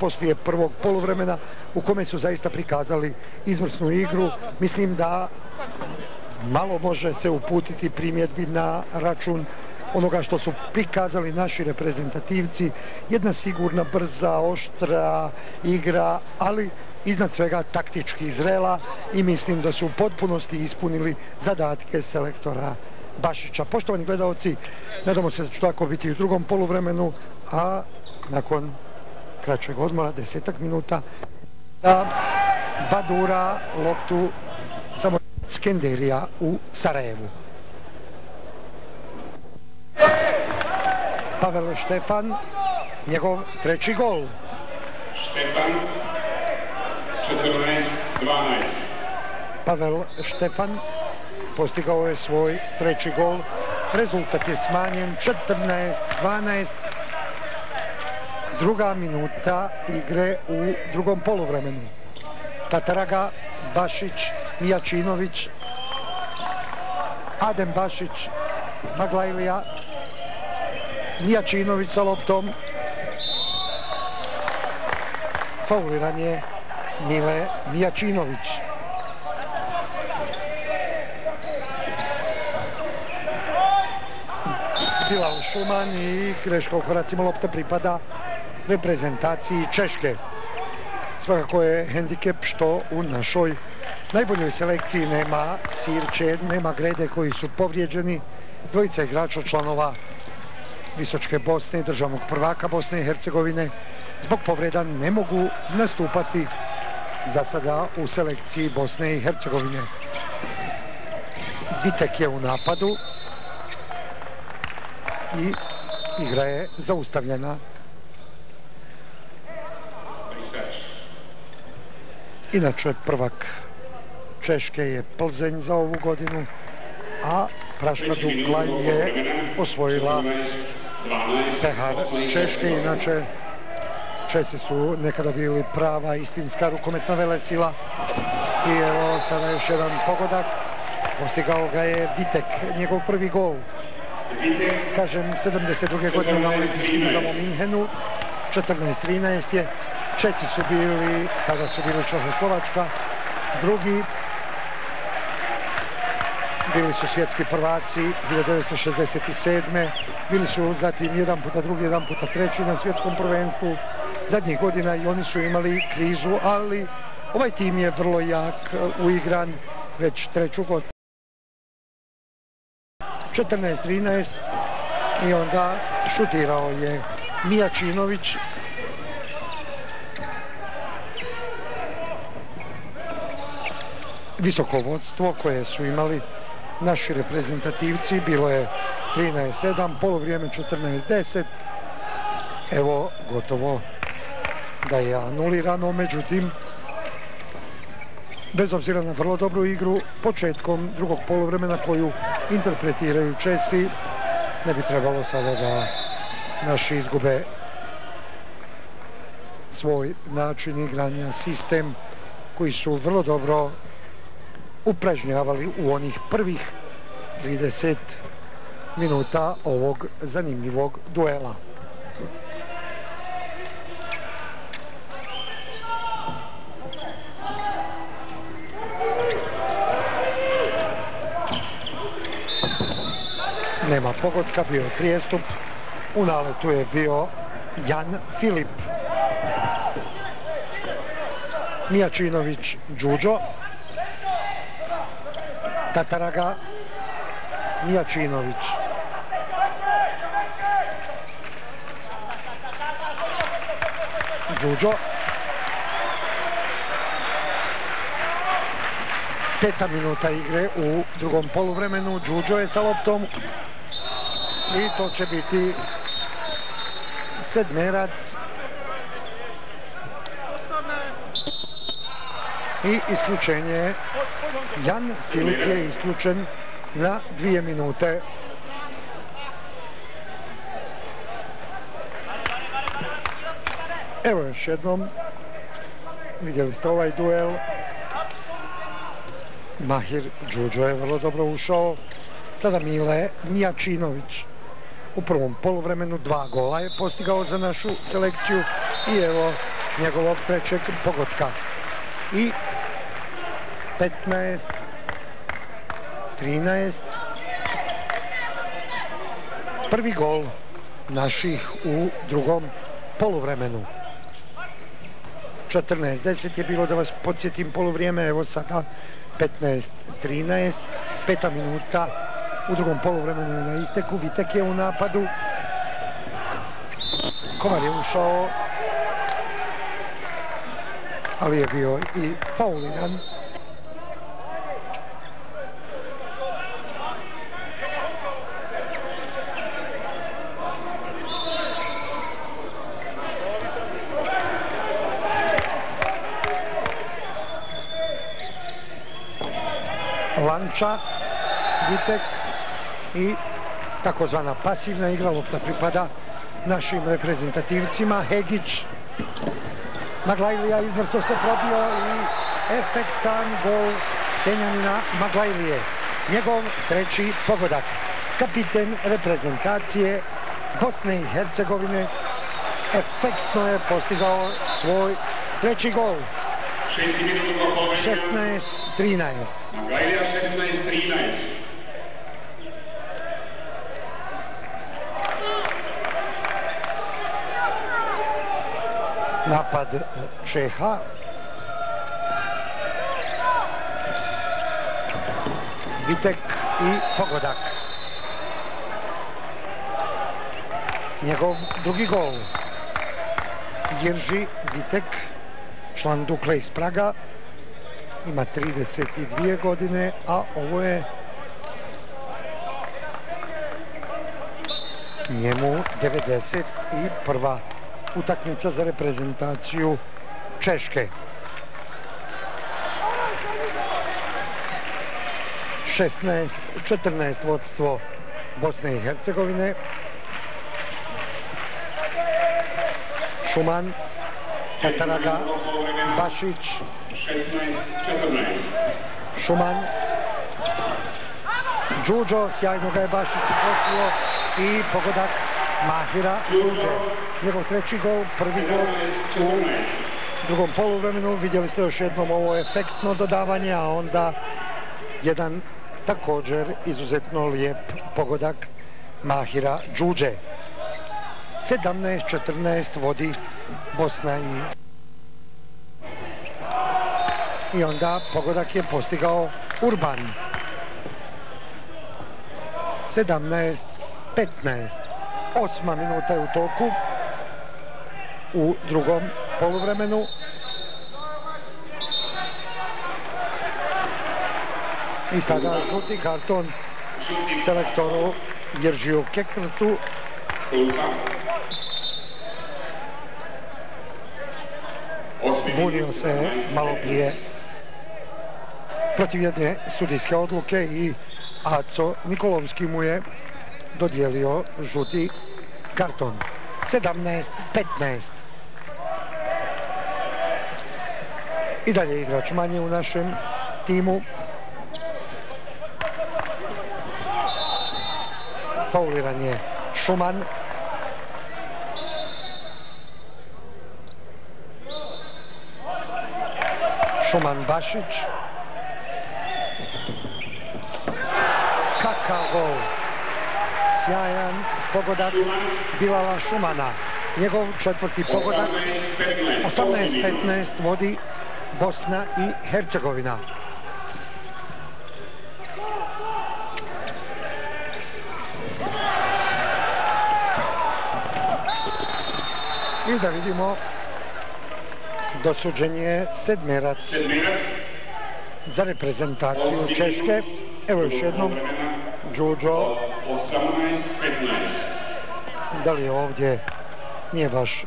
poslije prvog poluvremena u kome su zaista prikazali izvrsnu igru. Mislim da malo može se uputiti primjedbi na račun onoga što su prikazali naši reprezentativci. Jedna sigurna, brza, oštra igra, ali iznad svega taktički zrela i mislim da su u potpunosti ispunili zadatke selektora Bašića. Poštovani gledalci, nadamo se da će tako biti u drugom poluvremenu, a nakon kraćeg odmora, desetak minuta, da Badura loptu samo Skenderija u Sarajevu. Pavel Štefan, njegov treći gol. Štefan, 14-12. Pavel Štefan postigao je svoj treći gol. Rezultat je smanjen 14-12 druga minuta igre u drugom poluvremenu. Tataraga, Bašić, Mijačinović, Adem Bašić, Maglajlija, Mijačinović sa loptom. Fauliran je Mile Mijačinović. Bilal Šuman i Kreško u koracima lopta pripada reprezentaciji Češke. Svakako je hendikep što u našoj najboljoj selekciji nema Sirče, nema Grede koji su povrijeđeni. Dvojica igrača članova Visočke Bosne, državnog prvaka Bosne i Hercegovine, zbog povreda ne mogu nastupati za sada u selekciji Bosne i Hercegovine. Vitek je u napadu i igra je zaustavljena Inače, prvak Češke je Plzenj za ovu godinu, a Praška Dukla je osvojila pehar Češke. Inače, Česi su nekada bili prava istinska rukometna velesila. I evo sada još jedan pogodak. Postigao ga je Vitek, njegov prvi gol. Kažem, 72. godine na olimpijskim igram u Minhenu. 14-13 je Česi su bili, tada su bili Čehoslovačka, drugi, bili su svjetski prvaci 1967. Bili su zatim jedan puta drugi, jedan puta treći na svjetskom prvenstvu. Zadnjih godina i oni su imali krizu, ali ovaj tim je vrlo jak, uh, uigran već treću godinu. 14-13 i onda šutirao je Mijačinović visoko vodstvo koje su imali naši reprezentativci. Bilo je 13-7, polovrijeme 14-10. Evo, gotovo da je anulirano, međutim, bez obzira na vrlo dobru igru, početkom drugog polovremena koju interpretiraju Česi, ne bi trebalo sada da naši izgube svoj način igranja, sistem koji su vrlo dobro upražnjavali u onih prvih 30 minuta ovog zanimljivog duela. Nema pogotka, bio je prijestup. U naletu je bio Jan Filip. Mijačinović Đuđo. Tataraga Mijačinović. Đuđo. Peta minuta igre u drugom poluvremenu. Đuđo je sa loptom. I to će biti sedmerac. I isključenje. Jan Filip je isključen na dvije minute. Evo još jednom. Vidjeli ste ovaj duel. Mahir Đuđo je vrlo dobro ušao. Sada Mile Mijačinović u prvom polovremenu dva gola je postigao za našu selekciju i evo njegovog trećeg pogotka. I 15 13 prvi gol naših u drugom poluvremenu. 14-10 je bilo da vas podsjetim polovrijeme, evo sada 15-13 peta minuta u drugom poluvremenu na isteku. Vitek je u napadu. Kovar je ušao ali je bio i fauliran Lanča, Vitek i takozvana pasivna igra, lopta pripada našim reprezentativcima. Hegić, Maglajlija izvrsto se probio i efektan gol Senjanina Maglajlije. Njegov treći pogodak. Kapiten reprezentacije Bosne i Hercegovine efektno je postigao svoj treći gol. 16-13. Maglajlija 16-13. Napad e, Čeha. Vitek i pogodak. Njegov drugi gol. Jerži Vitek član Dukle iz Praga, ima 32 godine, a ovo je njemu 91 utakmica za reprezentaciju Češke. 16-14 vodstvo Bosne i Hercegovine. Šuman Petaraga, Bašić, 16-14. Šuman, Đuđo, sjajno ga je Bašić upostilo i pogodak Mahira Đuđe. Njegov treći gol, prvi gol u drugom poluvremenu. Vidjeli ste još jednom ovo efektno dodavanje, a onda jedan također izuzetno lijep pogodak Mahira Đuđe. 17-14 vodi Bosna i i onda pogodak je postigao Urban 17-15 osma minuta je u toku u drugom poluvremenu i sada žuti karton selektoru Jeržiju Kekrtu bunio se malo prije protiv jedne sudijske odluke i Aco Nikolovski mu je dodijelio žuti karton. 17-15. I dalje igrač manje u našem timu. Fauliran je Šuman. Šuman Bašić. Kakav gol. Sjajan pogodak Bilala Šumana. Njegov četvrti pogodak. 18-15 vodi Bosna i Hercegovina. I da vidimo dosuđenje sedmerac. Sedmerac. za reprezentaciju Češke. Evo još jednom, Đuđo. 18-15. Da li je ovdje, nije baš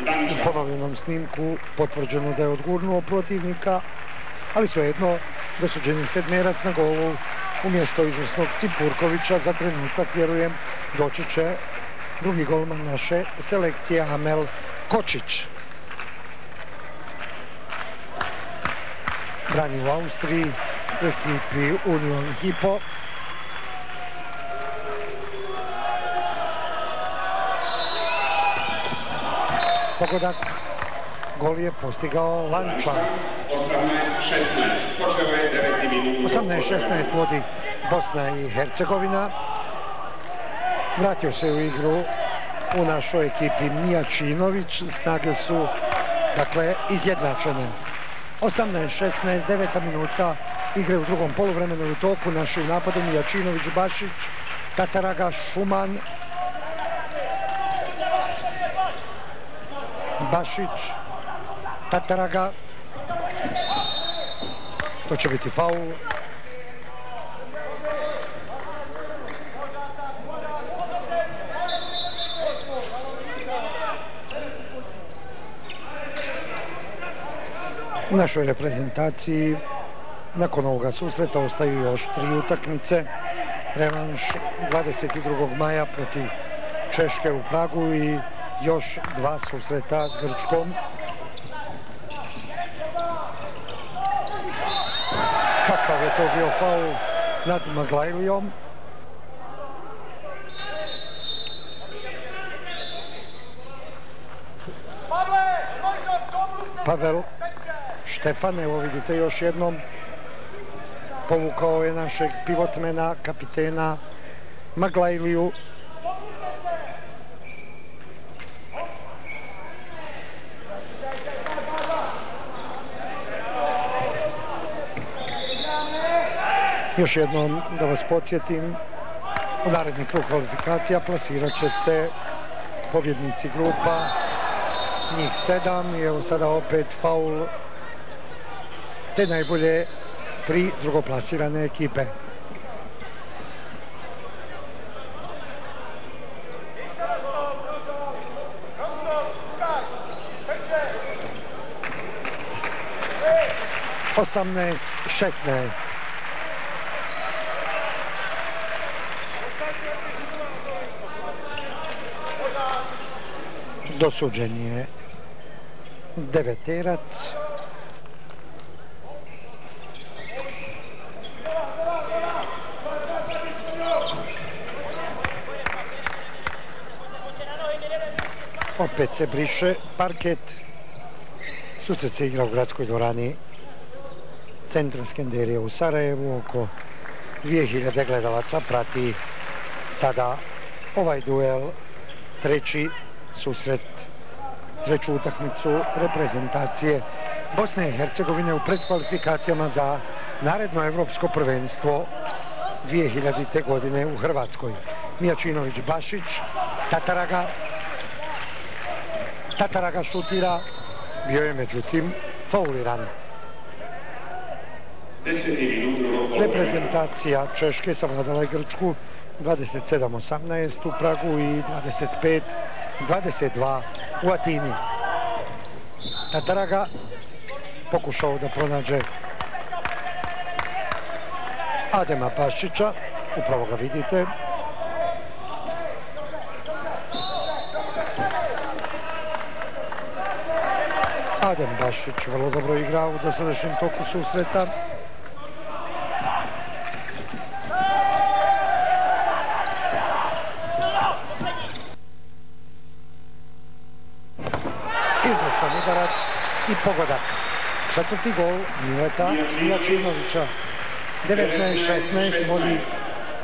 u ponovljenom snimku potvrđeno da je odgurnuo protivnika, ali svejedno dosuđen sedmerac na golu umjesto izvrsnog Cipurkovića za trenutak, vjerujem, doći će drugi golman naše selekcije Amel Kočić. Brani u Austriji u ekipi Union Hipo. Pogodak gol je postigao Lančan. 18-16. 9. 18-16 vodi Bosna i Hercegovina. Vratio se u igru u našoj ekipi Mijačinović. Snage su, dakle, izjednačene. 18-16, 9 minuta igre u drugom poluvremenu u toku. Naši u napadu Mijačinović, Bašić, Tataraga, Šuman, Bašić, Tataraga. To će biti faul. U našoj reprezentaciji nakon ovoga susreta ostaju još tri utakmice. Revanš 22. maja protiv Češke u Pragu i još dva susreta s Grčkom. Kakav je to bio faul nad Maglajlijom. Pavel Štefan, evo vidite još jednom, povukao je našeg pivotmena, kapitena Maglajliju. Još jednom da vas podsjetim, u naredni krug kvalifikacija plasirat će se pobjednici grupa, njih sedam i evo sada opet faul te najbolje tri drugoplasirane ekipe. Osamnaest, šestnaest. Dosuđen je deveterac. Opet se briše parket. Sucet se igra u gradskoj dvorani centra Skenderije u Sarajevu. Oko 2000 gledalaca prati sada ovaj duel, treći susret, treću utakmicu reprezentacije Bosne i Hercegovine u predkvalifikacijama za naredno evropsko prvenstvo 2000. godine u Hrvatskoj. Mijačinović Bašić, Tataraga, Tataraga šutira, bio je međutim fauliran. Reprezentacija Češke savladala je Grčku 27-18 u Pragu i 22 u Atini. Tataraga pokušao da pronađe Adema Paščića, upravo ga vidite. Adem Bašić vrlo dobro igra u dosadašnjem toku susreta. Izvrstan udarac i pogodak. Četvrti gol Mileta Mijačinovića. 19-16 vodi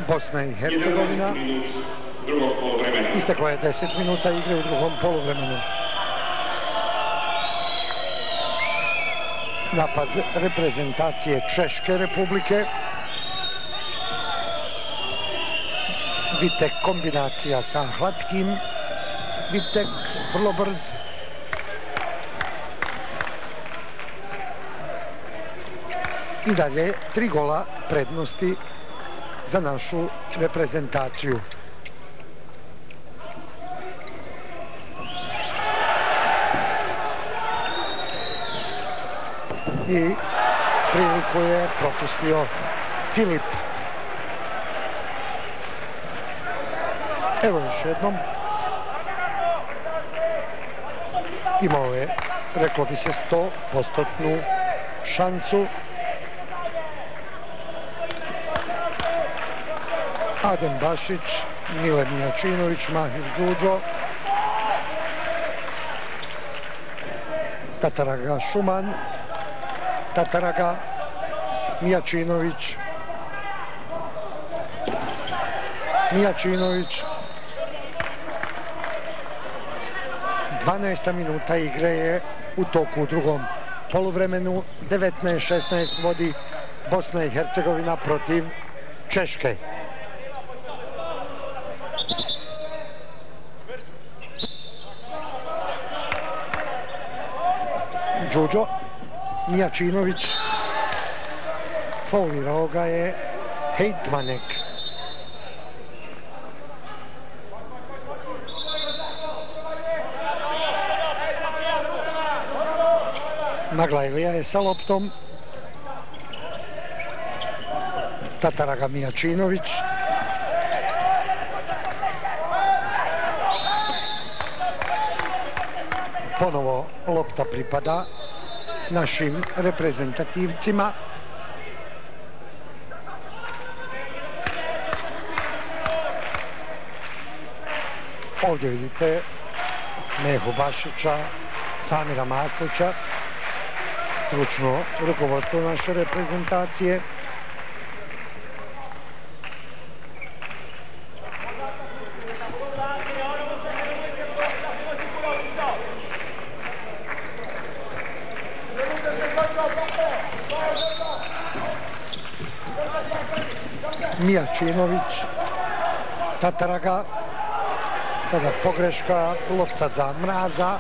Bosna i Hercegovina. 11. minut drugog poluvremena. Isteklo je 10 minuta igre u drugom poluvremenu. Napad reprezentacije Češke republike. Vitek kombinacija sa Hlatkim. Vitek vrlo brz. I dalje tri gola prednosti za našu reprezentaciju. I priliku je propustio Filip. Evo još jednom. Imao je, reklo bi se, 100% šansu Adem Bašić, Mile Mijačinović, Mahir Đuđo, Tataraga Šuman, Tataraga Mijačinović, Mijačinović, 12. minuta igre je u toku u drugom poluvremenu, 19-16 vodi Bosna i Hercegovina protiv Češke. Đuđo, Mijačinović, faulirao ga je Hejtmanek. Maglajlija je sa loptom. Tataraga Mijačinović. Ponovo lopta pripada našim reprezentativcima. Ovdje vidite Mehu Bašića, Samira Maslića, stručno rukovodstvo naše reprezentacije. Vučinović, Tataraga, sada pogreška, lopta za mraza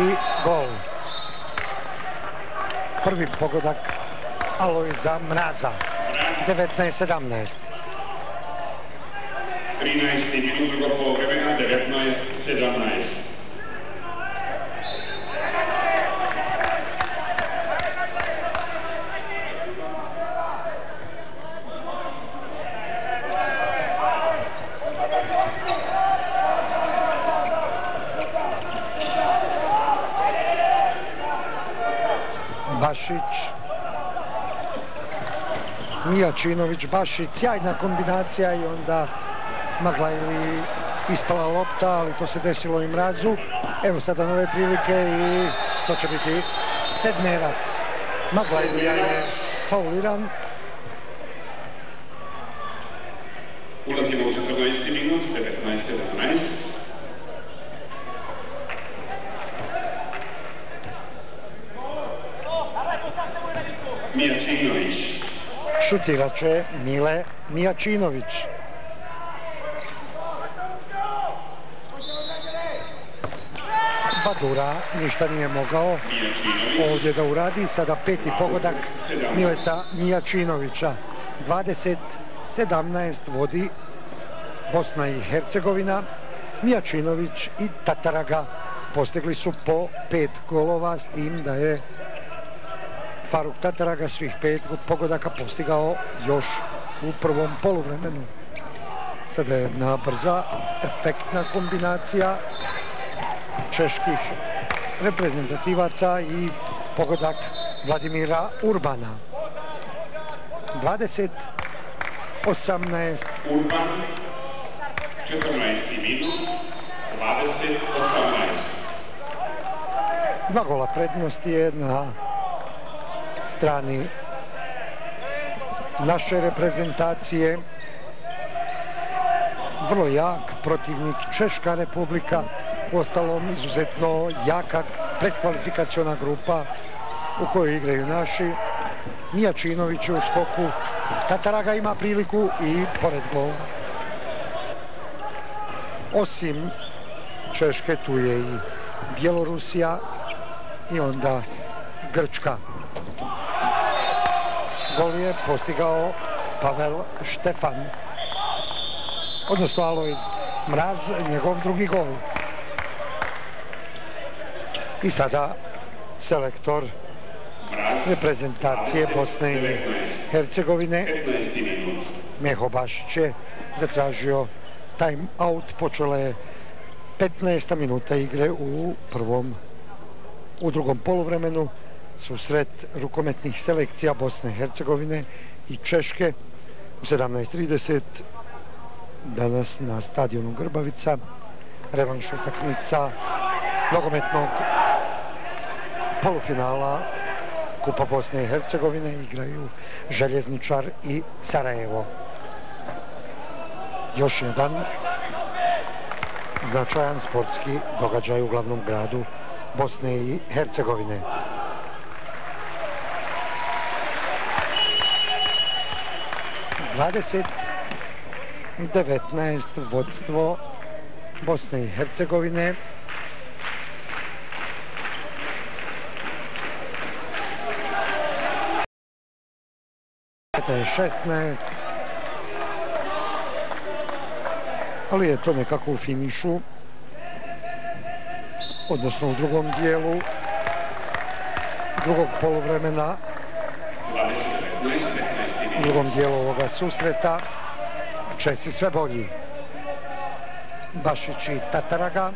i gol. Prvi pogodak Alojza Mraza, 19-17. 13. minut drugog vremena, 19-17. Bašić. Kačinović, baš i sjajna kombinacija i onda magla ili ispala lopta, ali to se desilo i mrazu. Evo sada nove prilike i to će biti sedmerac. Magla je fauliran. Ulazimo u 14. minut, 19-17. Mijačinović. Šutirat je Mile Mijačinović. Badura ništa nije mogao ovdje da uradi. Sada peti pogodak Mileta Mijačinovića. 20-17 vodi Bosna i Hercegovina. Mijačinović i Tataraga postigli su po pet golova s tim da je Faruk Tataraga svih pet pogodaka postigao još u prvom poluvremenu. Sada je jedna brza, efektna kombinacija čeških reprezentativaca i pogodak Vladimira Urbana. 20, 18. Urban, 14. minut, 20, 18. Dva gola prednosti je na strani naše reprezentacije. Vrlo jak protivnik Češka republika, ostalom izuzetno jaka predkvalifikacijona grupa u kojoj igraju naši. Mijačinović u skoku, Tataraga ima priliku i pored gola. Osim Češke tu je i Bjelorusija i onda Grčka. Gol je postigao Pavel Štefan. Odnosno Alois Mraz, njegov drugi gol. I sada selektor reprezentacije Bosne i Hercegovine Meho Bašić je zatražio time out, počela je 15 minuta igre u prvom u drugom poluvremenu susret rukometnih selekcija Bosne i Hercegovine i Češke u 17.30 danas na stadionu Grbavica revanš utakmica nogometnog polufinala Kupa Bosne i Hercegovine igraju Željezničar i Sarajevo. Još jedan značajan sportski događaj u glavnom gradu Bosne i Hercegovine. Dvadeset 19 vodstvo Bosne i Hercegovine. 16. Ali je to nekako u finišu. Odnosno u drugom dijelu drugog polovremena u drugom dijelu ovoga susreta Česi sve bolji Bašić i Tataraga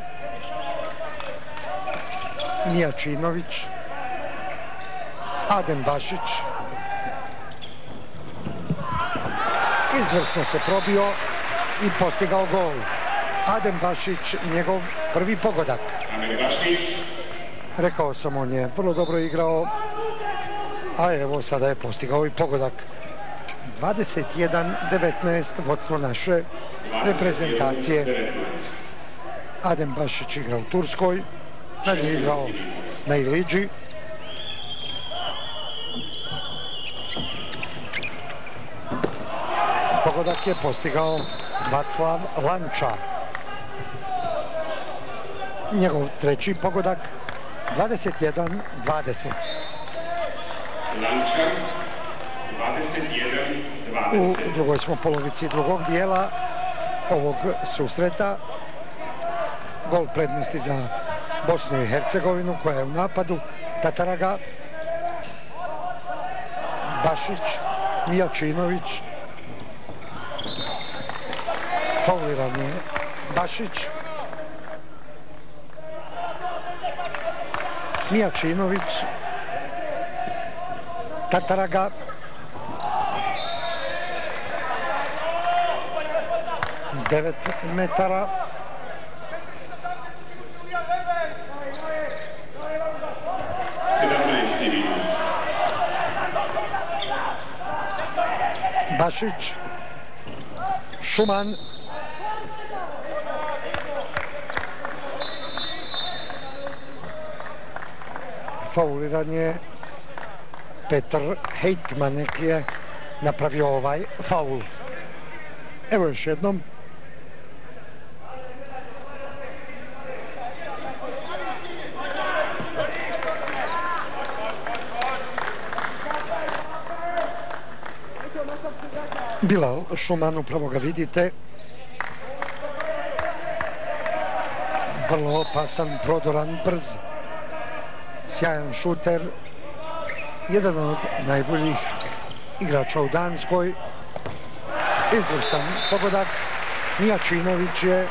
Mijačinović Adem Bašić izvrsno se probio i postigao gol. Adem Bašić, njegov prvi pogodak. Rekao sam, on je vrlo dobro igrao, a evo sada je postigao i pogodak. 21-19 vodstvo naše reprezentacije. Adem Bašić igra u Turskoj, dalje je igrao na Iliđi. pogodak je postigao Vaclav Lanča. Njegov treći pogodak 21-20. Lanča U drugoj smo polovici drugog dijela ovog susreta. Gol prednosti za Bosnu i Hercegovinu koja je u napadu. Tataraga, Bašić, Mijačinović, fauliran je Bašić. Mijačinović. Tataraga. 9 metara. Bašić. Šuman. fauliran je Petar Hejtmanek je napravio ovaj faul. Evo još jednom. Bilal Šuman, upravo ga vidite. Vrlo opasan, prodoran, brz sjajan šuter, jedan od najboljih igrača u Danskoj, izvrstan pogodak, Mijačinović je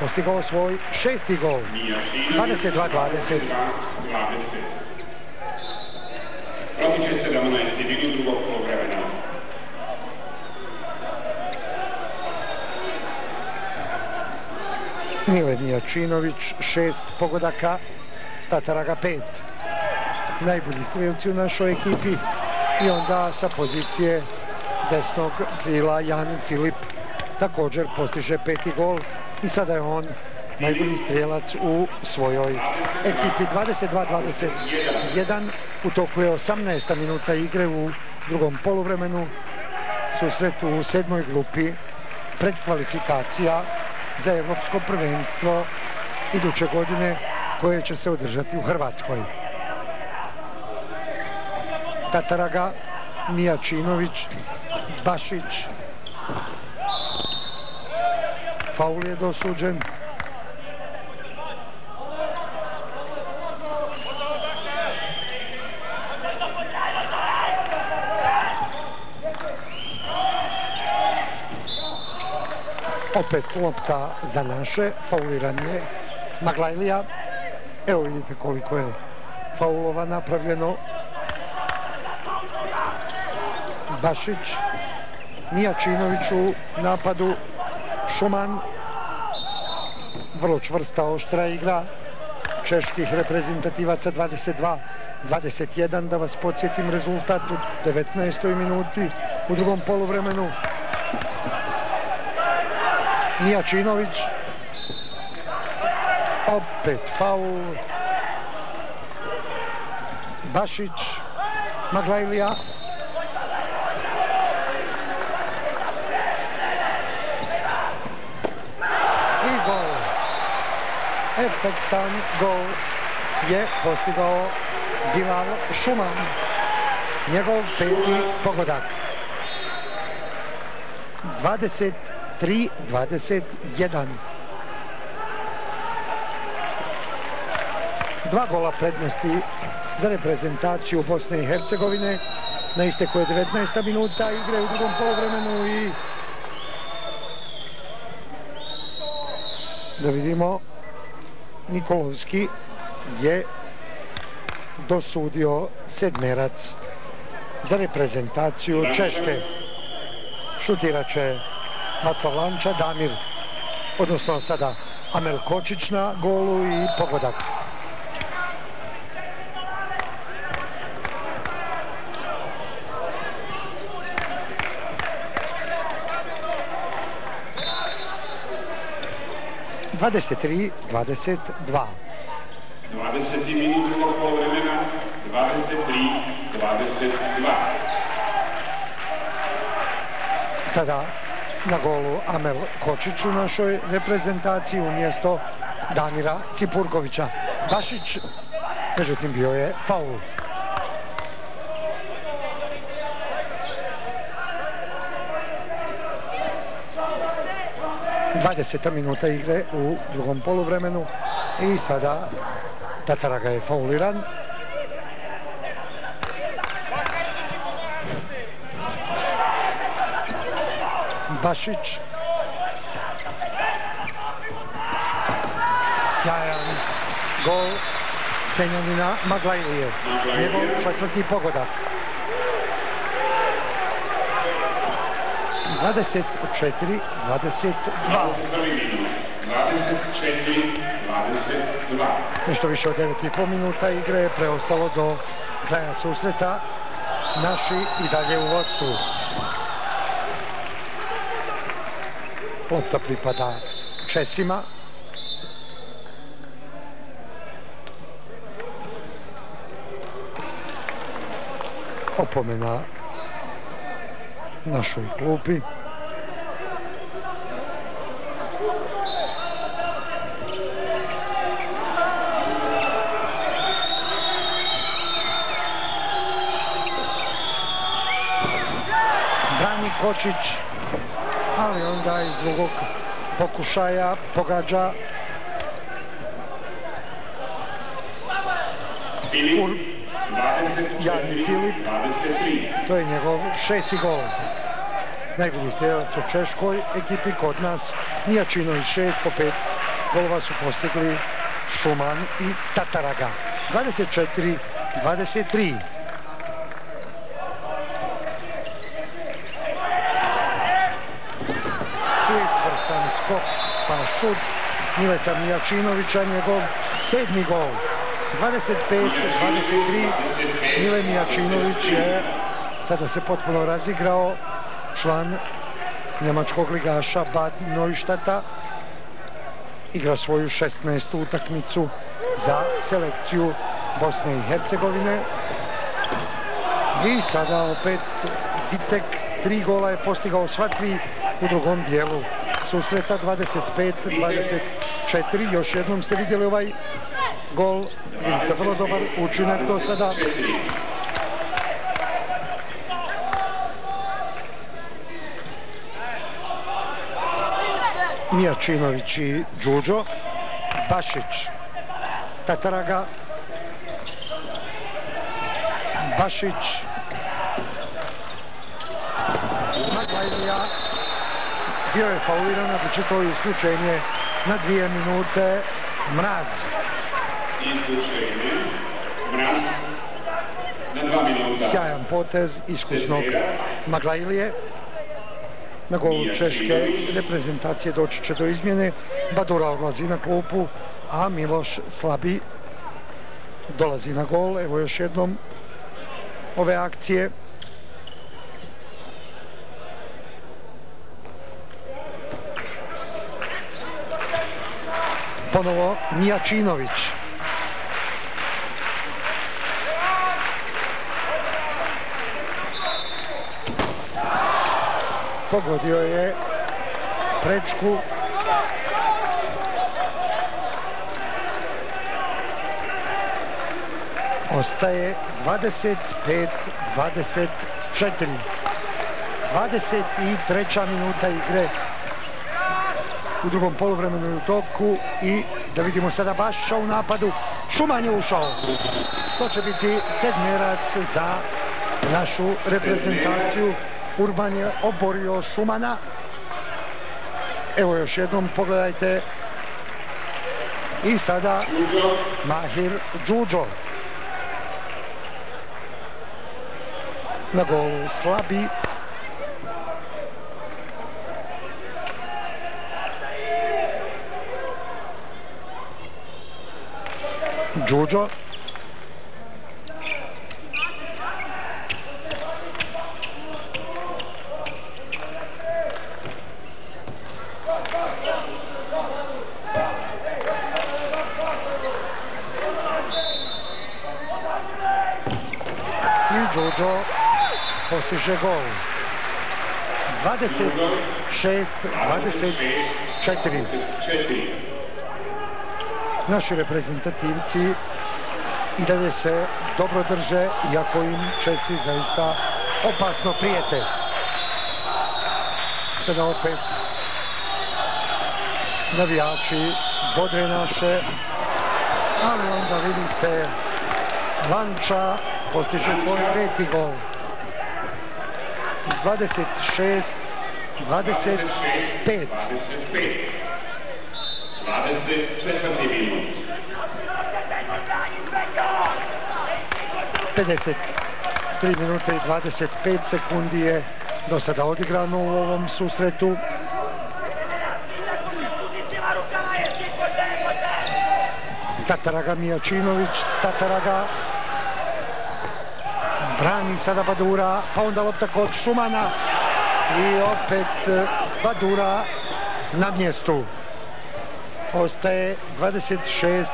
postigao svoj šesti gol, 22-20. Protiče 17. minut drugog polovremena. Mile Činović, šest pogodaka, Tataraga pet. Najbolji strelci u našoj ekipi. I onda sa pozicije desnog krila Jan Filip također postiže peti gol. I sada je on najbolji strelac u svojoj ekipi. 22-21 u toku je 18. minuta igre u drugom poluvremenu. Susret u sedmoj grupi predkvalifikacija za evropsko prvenstvo iduće godine koje će se održati u Hrvatskoj. Tataraga Mijačinović, Bašić. Faul je dosuđen. Opet lopta za naše, fauliran je Maglajlija. Evo vidite koliko je faulova napravljeno. Bašić, Nijačinović u napadu, Šuman, vrlo čvrsta, oštra igra čeških reprezentativaca 22-21, da vas podsjetim rezultat u 19. minuti u drugom polovremenu. Mijačinović, opet faul, Bašić, Maglajlija, efektan gol je postigao Bilal Šuman. Njegov peti pogodak. 23-21. Dva gola prednosti za reprezentaciju Bosne i Hercegovine. Na isteku je 19. minuta igre u drugom polovremenu i da vidimo Nikolovski je dosudio sedmerac za reprezentaciju Češke. Šutirat Vaclav Lanča, Damir, odnosno sada Amel Kočić na golu i pogodak. 23-22. 20 minut drugog polovremena, 23-22. Sada na golu Amel Kočić u našoj reprezentaciji umjesto Danira Cipurkovića. Bašić, međutim, bio je faul. 20 minuta igre u drugom poluvremenu i sada Tataraga je fauliran. Bašić. Sjajan gol Senjanina Maglajlije. Njegov četvrti pogodak. 24, 22. 24, 22. Nešto više od 9,5 minuta igre je preostalo do kraja susreta. Naši i dalje u vodstvu. Lopta pripada Česima. Opomena našoj klupi. Brani Kočić, drugog pokušaja pogađa Jani Filip. To je njegov šesti gol najbolji strelac u Češkoj ekipi kod nas. Mijačinović šest po pet golova su postigli Šuman i Tataraga. 24, 23. Pa šut Mileta Mijačinovića, njegov sedmi gol. 25, 23. Mile Mijačinović je sada se potpuno razigrao član njemačkog ligaša Bad Neuštata igra svoju 16. utakmicu za selekciju Bosne i Hercegovine i sada opet Vitek tri gola je postigao sva tri u drugom dijelu susreta 25-24 još jednom ste vidjeli ovaj gol. Vidite vrlo dobar učinak do sada. Mijačinović i Đuđo Bašić Tataraga Bašić Bio je fauliran, da će to isključenje na dvije minute. Mraz. Isključenje. Mraz. Na dva minuta. Sjajan potez iskusnog Maglajlije na golu Češke reprezentacije doći će do izmjene. Badura odlazi na klupu, a Miloš Slabi dolazi na gol. Evo još jednom ove akcije. Ponovo Mijačinović. pogodio je prečku ostaje 25-24 23. minuta igre u drugom polovremenu u toku i da vidimo sada Bašića u napadu Šuman je ušao to će biti sedmerac za našu reprezentaciju Urban je oborio Šumana. Evo još jednom pogledajte. I sada Mahir Đuđo. Na golu slabi. Đuđo. postiže gol. 26-24. Naši reprezentativci i dalje se dobro drže, iako im Česi zaista opasno prijete. Sada opet navijači bodre naše, ali onda vidite Lanča postiže svoj peti gol. 26, 25. 24. minut. 53 minute i 25 sekundi je do sada odigrano u ovom susretu. Tataraga Mijačinović, Tataraga brani sada Badura, pa onda lopta kod Šumana i opet eh, Badura na mjestu. Ostaje 26-25.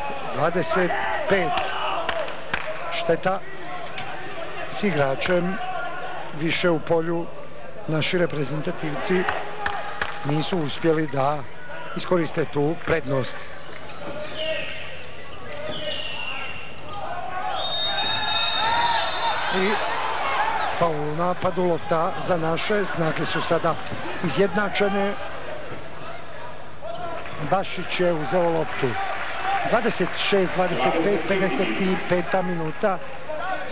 Šteta s igračem više u polju naši reprezentativci nisu uspjeli da iskoriste tu prednost. i faul napadu lopta za naše Znake su sada izjednačene Bašić je uzeo loptu. 26, 25, 55 minuta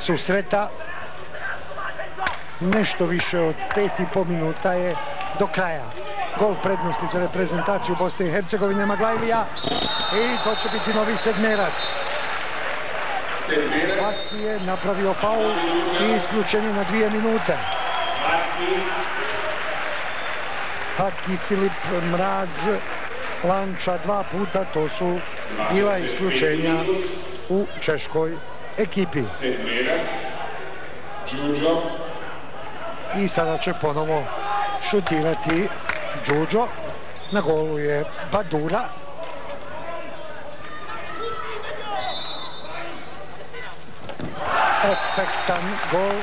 susreta nešto više od 5,5 minuta je do kraja. Gol prednosti za reprezentaciju Bosne i Hercegovine Maglajlija i to će biti novi sedmerac. Vaki je napravio faul i isključen je na dvije minute. Hatki Filip Mraz Lanča dva puta, to su bila isključenja u češkoj ekipi. I sada će ponovo šutirati Đuđo. Na golu je Badura. efektan gol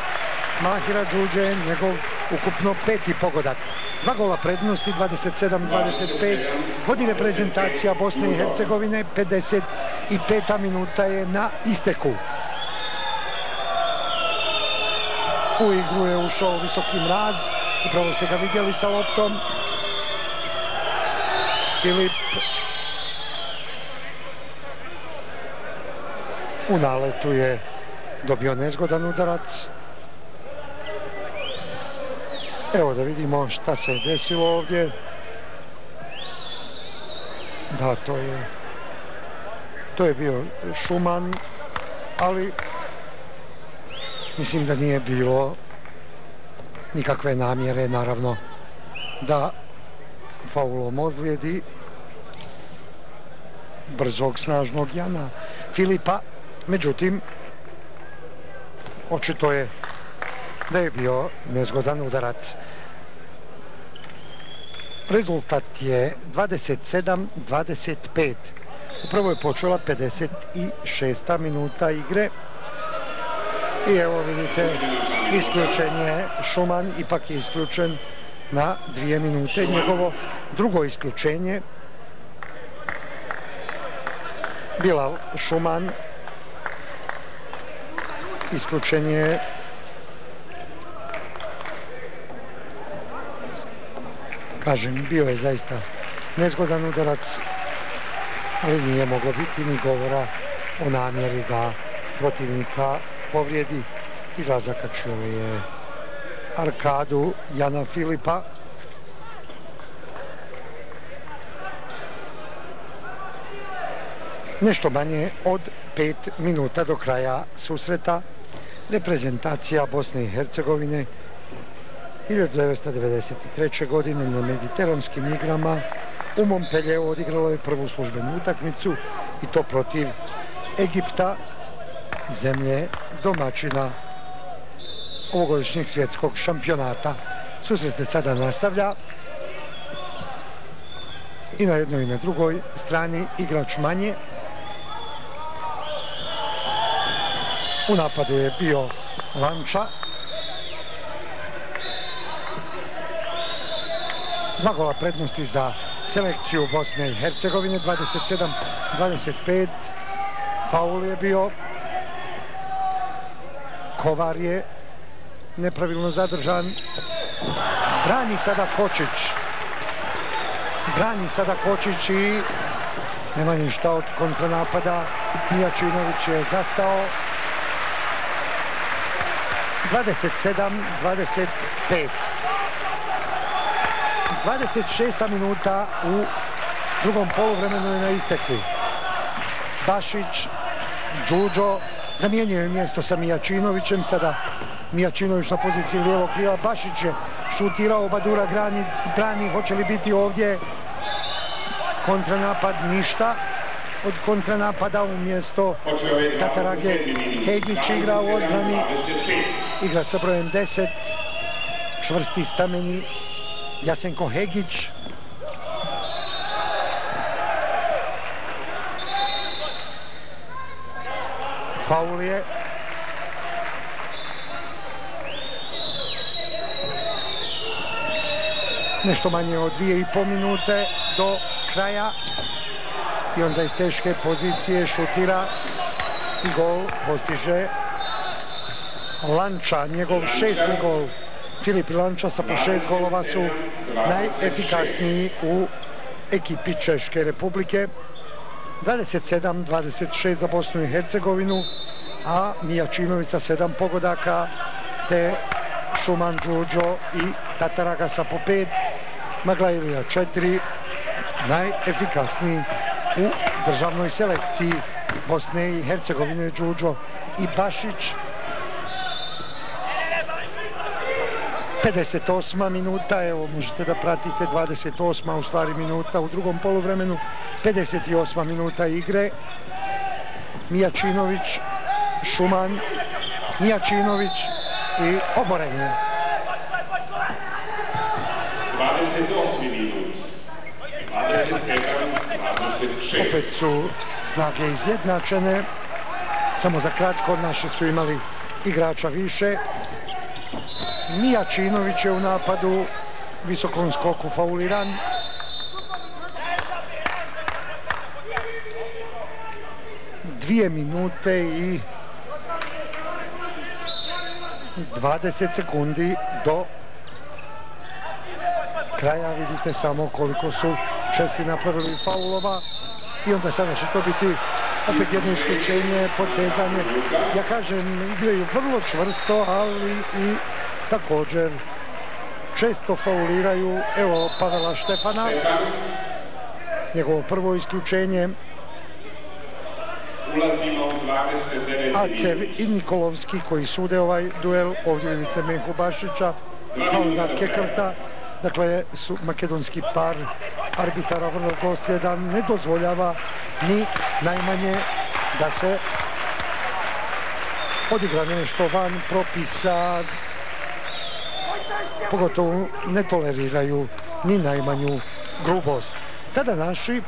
Mahira Đuđe, njegov ukupno peti pogodak. Dva gola prednosti, 27-25, vodi reprezentacija Bosne i Hercegovine, 55. minuta je na isteku. U igru je ušao visoki mraz, upravo ste ga vidjeli sa loptom. Filip. U naletu je dobio nezgodan udarac. Evo da vidimo šta se je desilo ovdje. Da, to je to je bio Šuman, ali mislim da nije bilo nikakve namjere, naravno, da faulom ozlijedi brzog, snažnog Jana Filipa. Međutim, očito je da je bio nezgodan udarac. Rezultat je 27-25. Upravo je počela 56. minuta igre. I evo vidite, isključen je Šuman, ipak je isključen na dvije minute. Njegovo drugo isključenje Bilal Šuman isključen je kažem, bio je zaista nezgodan udarac ali nije moglo biti ni govora o namjeri da protivnika povrijedi. Izlazakačio je arkadu Jana Filipa. Nešto manje od pet minuta do kraja susreta reprezentacija Bosne i Hercegovine 1993. godine na mediteranskim igrama u Montpellieru odigralo je prvu službenu utakmicu i to protiv Egipta, zemlje domaćina ovogodišnjeg svjetskog šampionata. Susret se sada nastavlja i na jednoj i na drugoj strani igrač manje. U napadu je bio Lanča. Magova prednosti za selekciju Bosne i Hercegovine, 27-25, faul je bio, Kovar je nepravilno zadržan, brani sada Kočić, brani sada Kočić i nema ništa od kontranapada, Mijačinović je zastao, 27-25. 26. minuta u drugom polovremenu je na istekli. Bašić, Đuđo, zamijenio je mjesto sa Mijačinovićem, sada Mijačinović na poziciji lijevog krila, Bašić je šutirao, Badura grani, brani, hoće li biti ovdje kontranapad, ništa od kontranapada u mjesto Tatarage. Hejdić igra u odbrani, igrač sa brojem 10, čvrsti stameni, Jasenko Hegić. Faul je. Nešto manje od dvije i pol minute do kraja. I onda iz teške pozicije šutira i gol postiže Lanča, njegov šesti gol. Filip Ilanča sa po šest golova su najefikasniji u ekipi Češke republike. 27-26 za Bosnu i Hercegovinu, a Mijačinović sa sedam pogodaka, te Šuman Đuđo i Tataraga sa po pet, Magla četiri, najefikasniji u državnoj selekciji Bosne i Hercegovine Đuđo i Bašić 58. minuta, evo možete da pratite 28. u stvari minuta u drugom polovremenu, 58. minuta igre, Mijačinović, Šuman, Mijačinović i oborenje. 28. minut, 27. 26. Opet su snage izjednačene, samo za kratko naše su imali igrača više, Mijačinović je u napadu visokom skoku fauliran. Dvije minute i 20 sekundi do kraja. Vidite samo koliko su Česi napravili faulova i onda sada će to biti opet jedno isključenje, potezanje. Ja kažem, igraju vrlo čvrsto, ali i također često fauliraju. Evo Pavela Štefana, njegovo prvo isključenje. Acev i Nikolovski koji sude ovaj duel. Ovdje vidite Menhu Bašića, pa onda Kekrta. Dakle, su makedonski par arbitara vrlo dosljedan, ne dozvoljava ni najmanje da se odigra nešto van propisa, pogotovo ne toleriraju ni najmanju grubost. Sada naši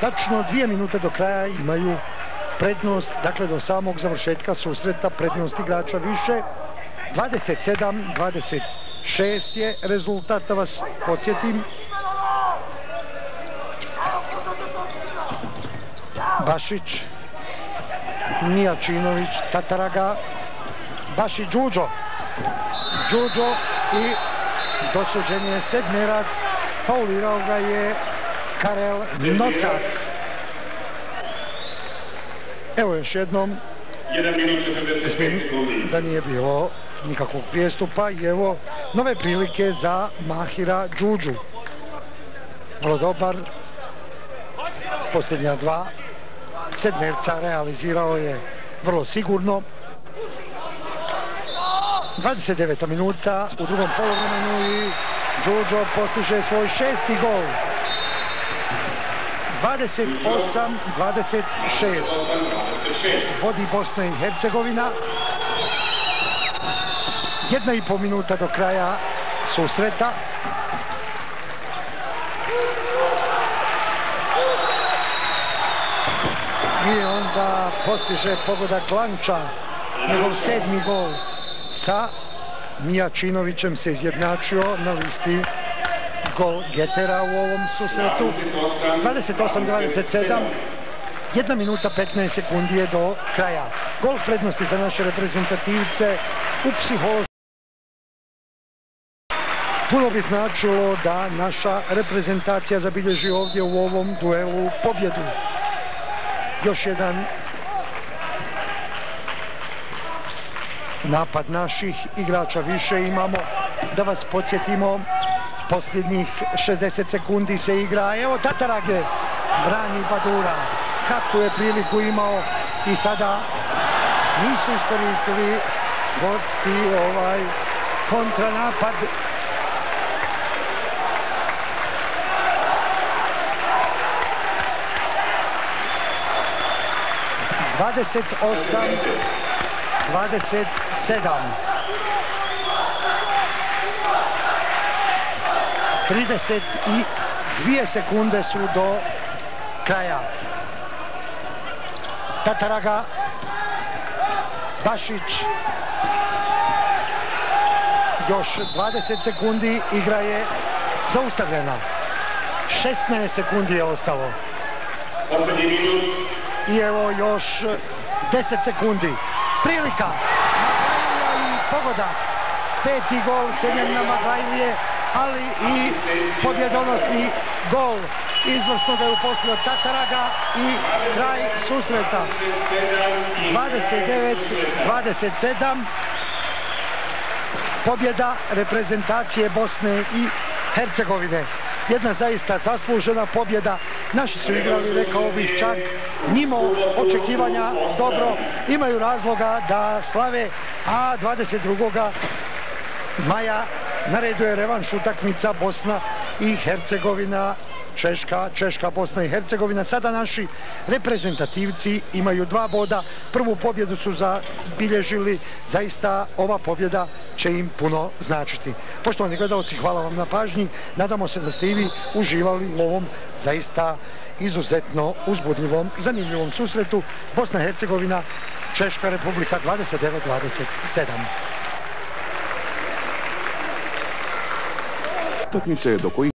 tačno dvije minute do kraja imaju prednost, dakle do samog završetka susreta prednost igrača više. 27-26 je rezultat, da vas podsjetim. Bašić, Mijačinović, Tataraga, Bašić, Đuđo. Đuđo i dosuđen je sedmerac, faulirao ga je Karel Nocak. Evo još jednom, mislim da nije bilo nikakvog prijestupa i evo nove prilike za Mahira Đuđu. Vrlo dobar, posljednja dva sedmerca realizirao je vrlo sigurno. 29. minuta u drugom polovremenu i Đuđo postiže svoj šesti gol. 28-26. Vodi Bosna i Hercegovina. Jedna i pol minuta do kraja susreta. I onda postiže pogoda Glanča, njegov sedmi gol sa Mijačinovićem se izjednačio na listi gol Getera u ovom susretu. 28-27, jedna minuta 15 sekundi je do kraja. Gol prednosti za naše reprezentativce u psihološku. Puno bi značilo da naša reprezentacija zabilježi ovdje u ovom duelu pobjedu. Još jedan napad naših igrača više imamo. Da vas podsjetimo, posljednjih 60 sekundi se igra. Evo Tatarage, brani Badura. Kako je priliku imao i sada nisu iskoristili gosti ovaj kontranapad. Dvadeset osam, dvadeset i 32 sekunde su do kraja. Tataraga, Bašić, još 20 sekundi, igra je zaustavljena. 16 sekundi je ostalo. I evo još 10 sekundi. Prilika. Maglajlija i pogoda. Peti gol Senjana Maglajlije ali i pobjedonosni gol izvrsno ga je uposlio Tataraga i kraj susreta 29-27 pobjeda reprezentacije Bosne i Hercegovine jedna zaista zaslužena pobjeda naši su igrali, rekao bih čak mimo očekivanja dobro imaju razloga da slave a 22. maja Na redu je revanš utakmica Bosna i Hercegovina, Češka, Češka, Bosna i Hercegovina. Sada naši reprezentativci imaju dva boda. Prvu pobjedu su zabilježili. Zaista ova pobjeda će im puno značiti. Poštovani gledalci, hvala vam na pažnji. Nadamo se da ste i vi uživali u ovom zaista izuzetno uzbudljivom, zanimljivom susretu. Bosna i Hercegovina, Češka republika 29-27. utakmice do kojih